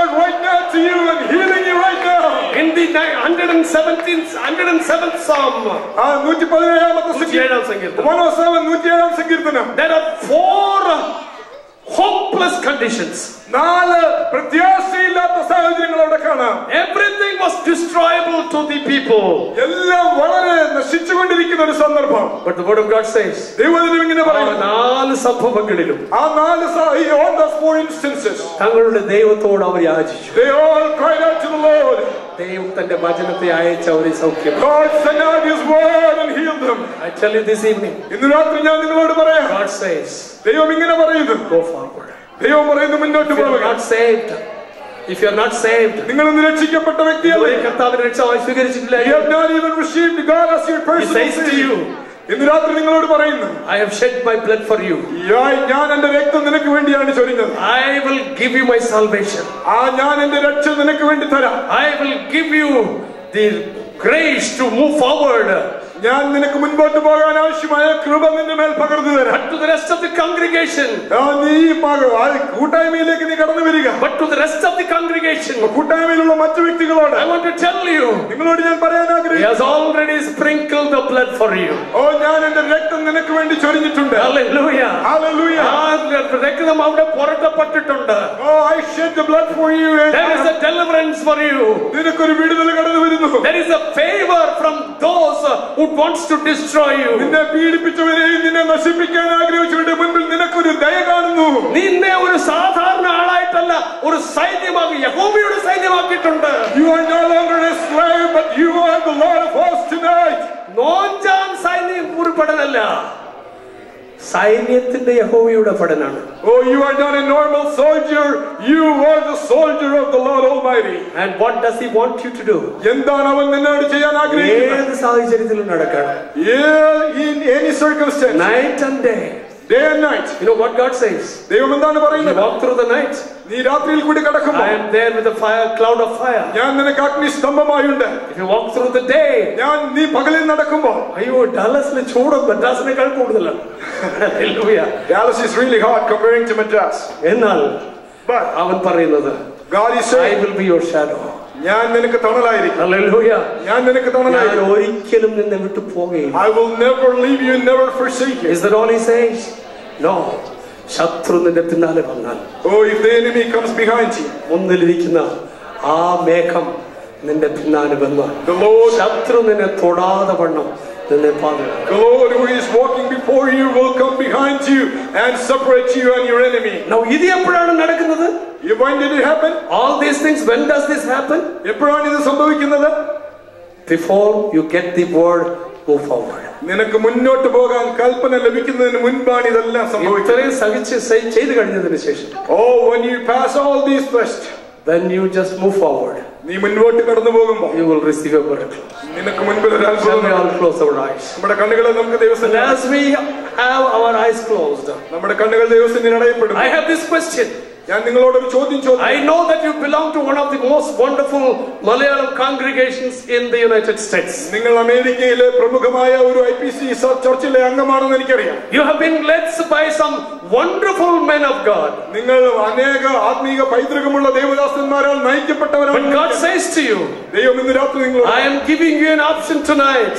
B: right now to you and healing you right now.
A: In the 117th, 107th Psalm,
B: ആ നൂറ്റി പതിനേഴാമത്തെ
A: നൂറ്റിയേഴാം സങ്കീർത്തനം.
B: One ഓ seven നൂറ്റിയേഴാം സങ്കീർത്തനം
A: There are four hopeless conditions.
B: നാല് പ്രത്യാശയില്ലാത്ത സാഹചര്യങ്ങൾ അവിടെ കാണാം
A: Everything was destroyable to the people.
B: എല്ലാം വളരെ നശിച്ചുകൊണ്ടിരിക്കുന്ന ഒരു സന്ദർഭം
A: But the word of God says,
B: ദൈവത്തിനും ഇങ്ങനെ
A: ആ
B: പറയുന്നു
A: നാല് സംഭവങ്ങളിലും
B: ആ നാല് സ- ഈ on those four instances
A: തങ്ങളുടെ ദൈവത്തോട് അവർ യാചിച്ചു
B: they all cried out to the Lord
A: ദൈവം തന്റെ വചനത്തെ അയച്ച് സൗഖ്യം
B: God sent out his word and healed them
A: I tell you this evening,
B: ഇന്ന് രാത്രി ഞാൻ നിങ്ങളോട് പറയാം
A: God says,
B: ദൈവം ഇങ്ങനെ പറയുന്നു
A: go forward.
B: ദൈവം പറയുന്നു മുന്നോട്ട്
A: If you are
B: പോവുക
A: not saved, if you are not saved,
B: നിങ്ങൾ ഇന്ന് രക്ഷിക്കപ്പെട്ട വ്യക്തിയല്ലേ
A: കർത്താവിന്റെ രക്ഷമായി സ്വീകരിച്ചിട്ടില്ല
B: You have not even received God as your personal
A: says to
B: Savior.
A: you,
B: ഇന്ന് രാത്രി നിങ്ങളോട് പറയുന്നു
A: I have shed my blood for you.
B: "ഞാൻ- ഞാൻ എന്റെ രക്തം നിനക്ക് വേണ്ടിയാണ് ചൊരിഞ്ഞത്
A: I will give you my salvation.
B: ആ ഞാൻ എന്റെ രക്ഷ നിനക്ക് വേണ്ടി തരാം
A: I will give you the grace to move forward.
B: ഞാൻ നിനക്ക് മുൻപോട്ട് പോകാൻ ആവശ്യമായ കൃപ നിന്റെ മേൽ പകർന്നു തരാം
A: But to the rest of the congregation,
B: ആ, നീ പക- ആ കൂട്ടായ്മയിലേക്ക് നീ കടന്നു വരിക
A: but to the rest of the congregation,
B: കൂട്ടായ്മയിലുള്ള മറ്റു വ്യക്തികളോട്
A: I want to tell you,
B: നിങ്ങളോട് ഞാൻ പറയാൻ
A: He
B: ആഗ്രഹിക്കുന്നു
A: has already sprinkled the blood for you.
B: ഓ ഞാൻ എന്റെ രക്തം നിനക്ക് വേണ്ടി ചൊരിഞ്ഞിട്ടുണ്ട്
A: Hallelujah.
B: Hallelujah.
A: ആ രക്തം അവിടെ പുരട്ടപ്പെട്ടിട്ടുണ്ട്
B: Oh, I shed the blood for you and
A: There is a deliverance for you.
B: നിനക്കൊരു വിടുതൽ കടന്നു വരുന്നു
A: There is a favor from those who wants to destroy you.
B: നിന്നെ പീഡിപ്പിച്ചവരെയും നിന്നെ നശിപ്പിക്കാൻ ആഗ്രഹിച്ചവരുടെ മുൻപിൽ നിനക്കൊരു ദയ കാണുന്നു
A: നിന്നെ ഒരു സാധാരണ ആളായിട്ടല്ല ഒരു സൈന്യമാക്കി യഹോവയുടെ സൈന്യമാക്കിയിട്ടുണ്ട്
B: You are no longer a slave, but you are the Lord of hosts tonight.
A: നോഞ്ചാൻ സൈന്യം ഉൾപ്പെടലല്ല സൈന്യത്തിന്റെ യഹോവയുടെ ഭടനാണ്
B: Oh, you are not a normal soldier. You are the soldier of the Lord Almighty.
A: And what does he want you to do
B: എന്താണ് അവൻ നിന്നോട് ചെയ്യാൻ ആഗ്രഹിക്കുന്നത്
A: ഏത് സാഹചര്യത്തിലും നടക്കണം
B: Yeah, in any circumstance,
A: night and day
B: day and night.
A: You know what God says?
B: ദൈവം എന്താണ്
A: You
B: പറയുന്നത്
A: walk through the night.
B: നീ രാത്രിയിൽ കൂടി കടക്കുമ്പോൾ
A: I am there with a fire, cloud of fire.
B: ഞാൻ നിനക്ക് അഗ്നി സ്തംഭമായുണ്ട്
A: If you walk through the day,
B: ഞാൻ നീ പകലിൽ നടക്കുമ്പോൾ
A: അയ്യോ ഡാലസിലെ ചൂട് മദ്രാസിനേക്കാൾ കൂടുതലാണ് Hallelujah.
B: Dallas is really hot comparing to Madras.
A: എന്നാൽ
B: But
A: അവൻ പറയുന്നത്
B: God is
A: I
B: saying,
A: will be your shadow.
B: ഞാൻ നിനക്ക് തണലായിരിക്കും
A: Hallelujah.
B: ഞാൻ നിനക്ക്
A: ഞാൻ
B: തണലായിരിക്കും
A: ഒരിക്കലും നിന്നെ വിട്ടു പോകുകയില്ല
B: I will never leave you, never forsake you.
A: Is that all he says? No. ശത്രു നിന്റെ പിന്നാലെ വന്നാൽ
B: Oh, if the enemy comes behind you,
A: മുന്നിലിരിക്കുന്ന ആ മേഘം നിന്റെ പിന്നാലെ വന്നാൽ
B: the Lord,
A: ശത്രു നിന്നെ തൊടാതെ വണ്ണം നിന്നെ പാതകം
B: the Lord who is walking before you will come behind you and separate you and your enemy.
A: Now, ഇത് എപ്പോഴാണ് നടക്കുന്നത്
B: You- When did it happen?
A: all these things when does this happen
B: എപ്പോഴാണ് ഇത് സംഭവിക്കുന്നത്
A: before you get the word move forward
B: നിനക്ക് മുന്നോട്ട് പോകാൻ കൽപ്പന ലഭിക്കുന്നതിന് മുൻപാണ് ഇതെല്ലാം സംഭവിക്കുന്നത്
A: ഇത്രയും സഹിച്ച് സഹി- ചെയ്ത് കഴിഞ്ഞതിന് ശേഷം
B: Oh, when you pass all these tests,
A: then you just move forward
B: നീ മുൻപോട്ട് കടന്നു പോകുമ്പോൾ
A: you will receive a miracle
B: നിനക്ക് മുൻപിൽ ഒരു അത്ഭുതം
A: we all close our eyes
B: നമ്മുടെ കണ്ണുകളെ നമുക്ക്
A: and as we have our eyes closed
B: നമ്മുടെ കണ്ണുകൾ ദൈവത്തിന് അടയപ്പെടും
A: I have this question
B: ഞാൻ നിങ്ങളോടൊരു ചോദ്യം ചോദിക്കും
A: I know that you belong to one of the most wonderful Malayalam congregations in the United States.
B: നിങ്ങൾ അമേരിക്കയിലെ പ്രമുഖമായ ഒരു ഐ പി സി ചർച്ചിലെ അംഗമാണെന്ന് എനിക്കറിയാം
A: You have been led by some wonderful men of God.
B: നിങ്ങൾ അനേക ആത്മീക പൈതൃകമുള്ള ദേവദാസന്മാരാൽ
A: But
B: നയിക്കപ്പെട്ടവരാണ്
A: God says to you,
B: ദൈവം ഇന്ന് രാത്രി നിങ്ങൾ
A: I am giving you an option tonight.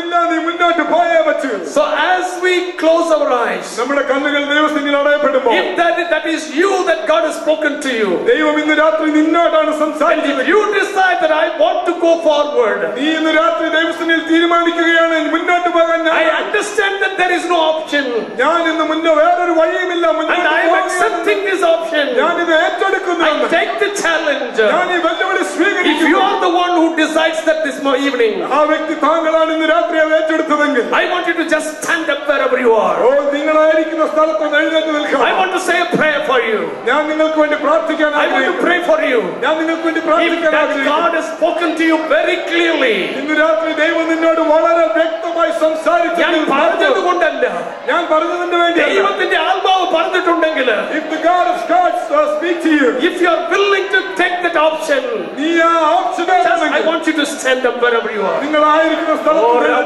B: വഴിയുമില്ല നീ മുന്നോട്ട് പോയേ പറ്റൂ
A: So as we close our eyes,
B: നമ്മുടെ കണ്ണുകൾ ദൈവസ്ഥിതിയിൽ അടയപ്പെടുമ്പോൾ
A: if that, that is you that God has spoken to you,
B: ദൈവം ഇന്ന് രാത്രി നിന്നോടാണ്
A: and
B: സംസാരിച്ചത്
A: if you decide that I want to go forward,
B: നീ ഇന്ന് രാത്രി ദൈവസ്ഥിതിയിൽ തീരുമാനിക്കുകയാണ് മുന്നോട്ട് പോകാൻ ഞാൻ
A: I understand that there is no option,
B: ഞാൻ ഇന്ന് മുന്നേ വേറൊരു വഴിയുമില്ല
A: and
B: മുന്നോട്ട്
A: I am
B: പോവുകയാണ്.
A: accepting this option.
B: ഞാൻ ഇത് ഏറ്റെടുക്കുന്നു
A: I take the challenge.
B: ഞാൻ ഈ വെല്ലുവിളി
A: If you
B: സ്വീകരിക്കുന്നു
A: are the one who decides that this mo- evening,
B: ആ വ്യക്തി താങ്കളാണ് ഇന്ന് രാത്രി അത് ഏറ്റെടുത്തതെങ്കിൽ
A: I want you to just stand up wherever you
B: oh
A: are.
B: നിങ്ങളായിരിക്കുന്ന സ്ഥലത്തൊന്ന് എഴുന്നേറ്റ് നിൽക്കാം
A: I want to say a prayer for you.
B: ഞാൻ നിങ്ങൾക്ക് വേണ്ടി പ്രാർത്ഥിക്കാൻ
A: I want to
B: ആഗ്രഹിക്കുന്നു
A: pray for you.
B: ഞാൻ നിങ്ങൾക്ക് വേണ്ടി
A: If
B: പ്രാർത്ഥിക്കാൻ
A: that
B: ആഗ്രഹിക്കുന്നു
A: God has spoken to you very clearly,
B: ഇന്ന് രാത്രി ദൈവം നിന്നോട് വളരെ വ്യക്തമായി
A: ഞാൻ
B: സംസാരിച്ചു
A: പറഞ്ഞത് കൊണ്ടല്ല
B: ഞാൻ പറഞ്ഞതിന് വേണ്ടി
A: ദൈവത്തിന്റെ ആത്മാവ് പറഞ്ഞിട്ടുണ്ടെങ്കിൽ
B: If the God of God uh, speak to you,
A: if you are willing to take that option,
B: നീ ആ option
A: just I want you to stand up wherever you are.
B: നിങ്ങളായിരിക്കുന്ന
A: Oh,
B: സ്ഥലത്ത്
A: Rabadaragalasa Panabasia.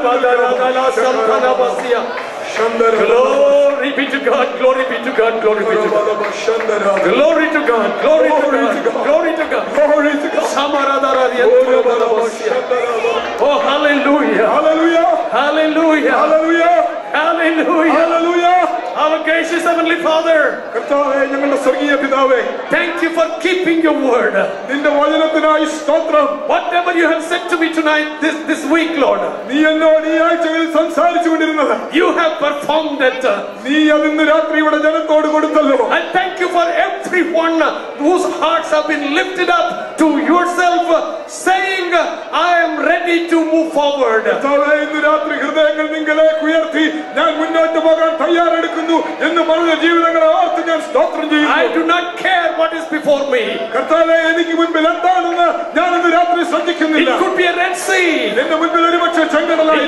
A: Glory be to God, glory be to God, glory be to God. Glory to God, glory to God, glory to God, glory to God. Oh, hallelujah,
B: Hallelujah!
A: hallelujah,
B: Hallelujah!
A: hallelujah.
B: Hallelujah!
A: Our gracious Heavenly Father,
B: കർത്താവേ ഞങ്ങളുടെ സ്വർഗീയ പിതാവേ
A: thank you for keeping your word.
B: നിന്റെ വചനത്തിനായി സ്തോത്രം
A: Whatever you have said to me tonight, this, this week, Lord,
B: നീ എന്നോട് ഈ ആഴ്ചകളിൽ സംസാരിച്ചു കൊണ്ടിരുന്നത്
A: you have performed it.
B: നീ അതിന്ന് രാത്രി ഇവിടെ ജനത്തോട് കൊടുത്തല്ലോ
A: And thank you for everyone whose hearts have been lifted up to yourself, saying, I am ready to move forward.
B: കർത്താവേ ഇന്ന് രാത്രി ഹൃദയങ്ങൾ നിങ്ങളേക്ക് ഉയർത്തി ഞാൻ മുന്നോട്ട് പോകാൻ തയ്യാറെടുക്കുന്നു എന്ന് പറഞ്ഞ ജീവിതങ്ങളെ ഓർത്ത് ഞാൻ സ്തോത്രം
A: I
B: ചെയ്യുന്നു
A: do not care what is before me.
B: കർത്താവെ എനിക്ക് മുൻപിൽ എന്താണെന്ന് ഞാൻ ഇന്ന് രാത്രി
A: It
B: ശ്രദ്ധിക്കുന്നില്ല
A: could be a Red Sea,
B: എന്റെ മുൻപിൽ ഒരുപക്ഷെ
A: it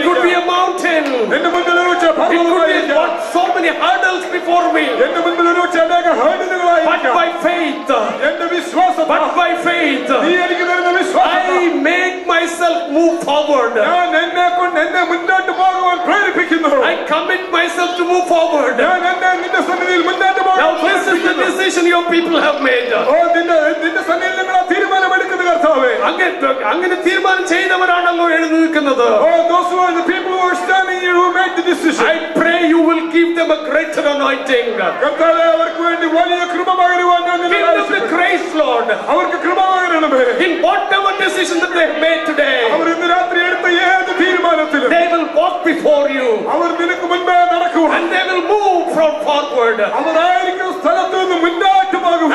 A: could be
B: ചെങ്കടലായിരിക്കാം
A: a mountain, it
B: എന്റെ മുൻപിൽ ഒരുപക്ഷെ
A: could be
B: പർവ്വതമായിരിക്കാം
A: what, so many hurdles before me.
B: എന്റെ മുൻപിൽ ഒരുപക്ഷെ അനേക
A: But
B: ഹേഡലുകളായിരിക്കാം
A: by faith,
B: എന്റെ വിശ്വാസം
A: but by faith,
B: നീ എനിക്ക് തരുന്ന വിശ്വാസം
A: I make myself move forward.
B: ഞാൻ എന്നെ കൊണ്ട് എന്നെ മുന്നോട്ട് പോകുവാൻ പ്രേരിപ്പിക്കുന്നു
A: I commit myself to move forward.
B: ഞാൻ എന്നെ നിന്റെ സന്നിധിയിൽ മുന്നോട്ട് പോകാൻ
A: Now this is the
B: പ്രേരിപ്പിക്കുന്നു.
A: decision your people have made.
B: ഓ നിന്റെ നിന്റെ സന്നിധിയിൽ നിങ്ങൾ ആ തീരുമാനമെടുക്കുന്ന കർത്താവേ
A: അങ്ങനെ അങ്ങനെ തീരുമാനം ചെയ്തവരാണല്ലോ എഴുതി നിൽക്കുന്നത്
B: Oh, those who are the people who are standing here who made the decision.
A: I pray you will give them a greater anointing.
B: കർത്താവെ അവർക്ക് വേണ്ടി വലിയ കൃപ പകരുവാൻ ഞാൻ നിന്നോട്
A: Give them the
B: ആവശ്യപ്പെടുന്നു.
A: grace, Lord.
B: അവർക്ക് കൃപ പകരണമേ
A: In whatever decision that they have made today,
B: അവർ ഇന്ന് രാത്രി എടുത്ത ഏത് തീരുമാനത്തിലും
A: they will walk before you And they will move from forward.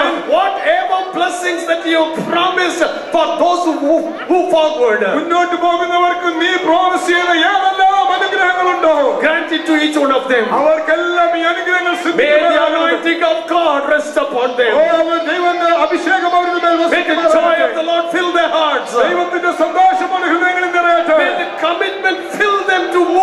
A: And whatever blessings that you promised for those who move, move forward. Grant it to each one of them. May the anointing of God rest upon them. May the joy of the Lord fill their hearts. May the commitment fill them to move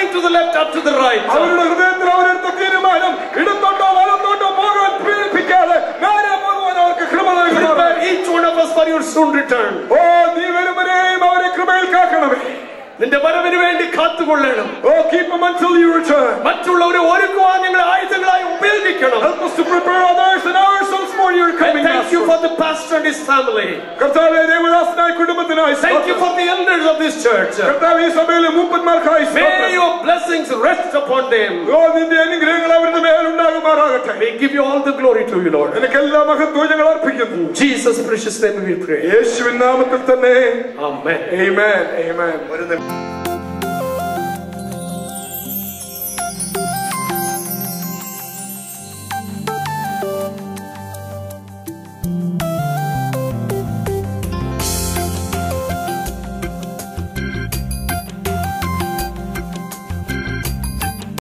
A: turning to the left or to the right.
B: അവരുടെ ഹൃദയത്തിൽ അവരെടുത്ത തീരുമാനം ഇടത്തോട്ടോ വലത്തോട്ടോ പോകാൻ പ്രേരിപ്പിക്കാതെ നേരെ പോകുവാൻ അവർക്ക് കൃപ നൽകുമാറാകട്ടെ.
A: Prepare each one of us for your soon return.
B: ഓ നീ വരുവരെയും അവരെ കൃപയിൽ കാക്കണമേ
A: നിന്റെ വരവിന് വേണ്ടി കാത്തുകൊള്ളണം
B: ഓ keep them until you return
A: മറ്റുള്ളവരെ ഒരുക്കുവാൻ ഞങ്ങൾ Elbikeren.
B: Help us to prepare others and ourselves for your coming.
A: And thank masters.
B: you
A: for the pastor and his family.
B: They were us
A: Thank you for the elders of this church. May your blessings rest upon them. We give you all the glory to you, Lord. Jesus' precious name we pray. Amen.
B: Amen. Amen.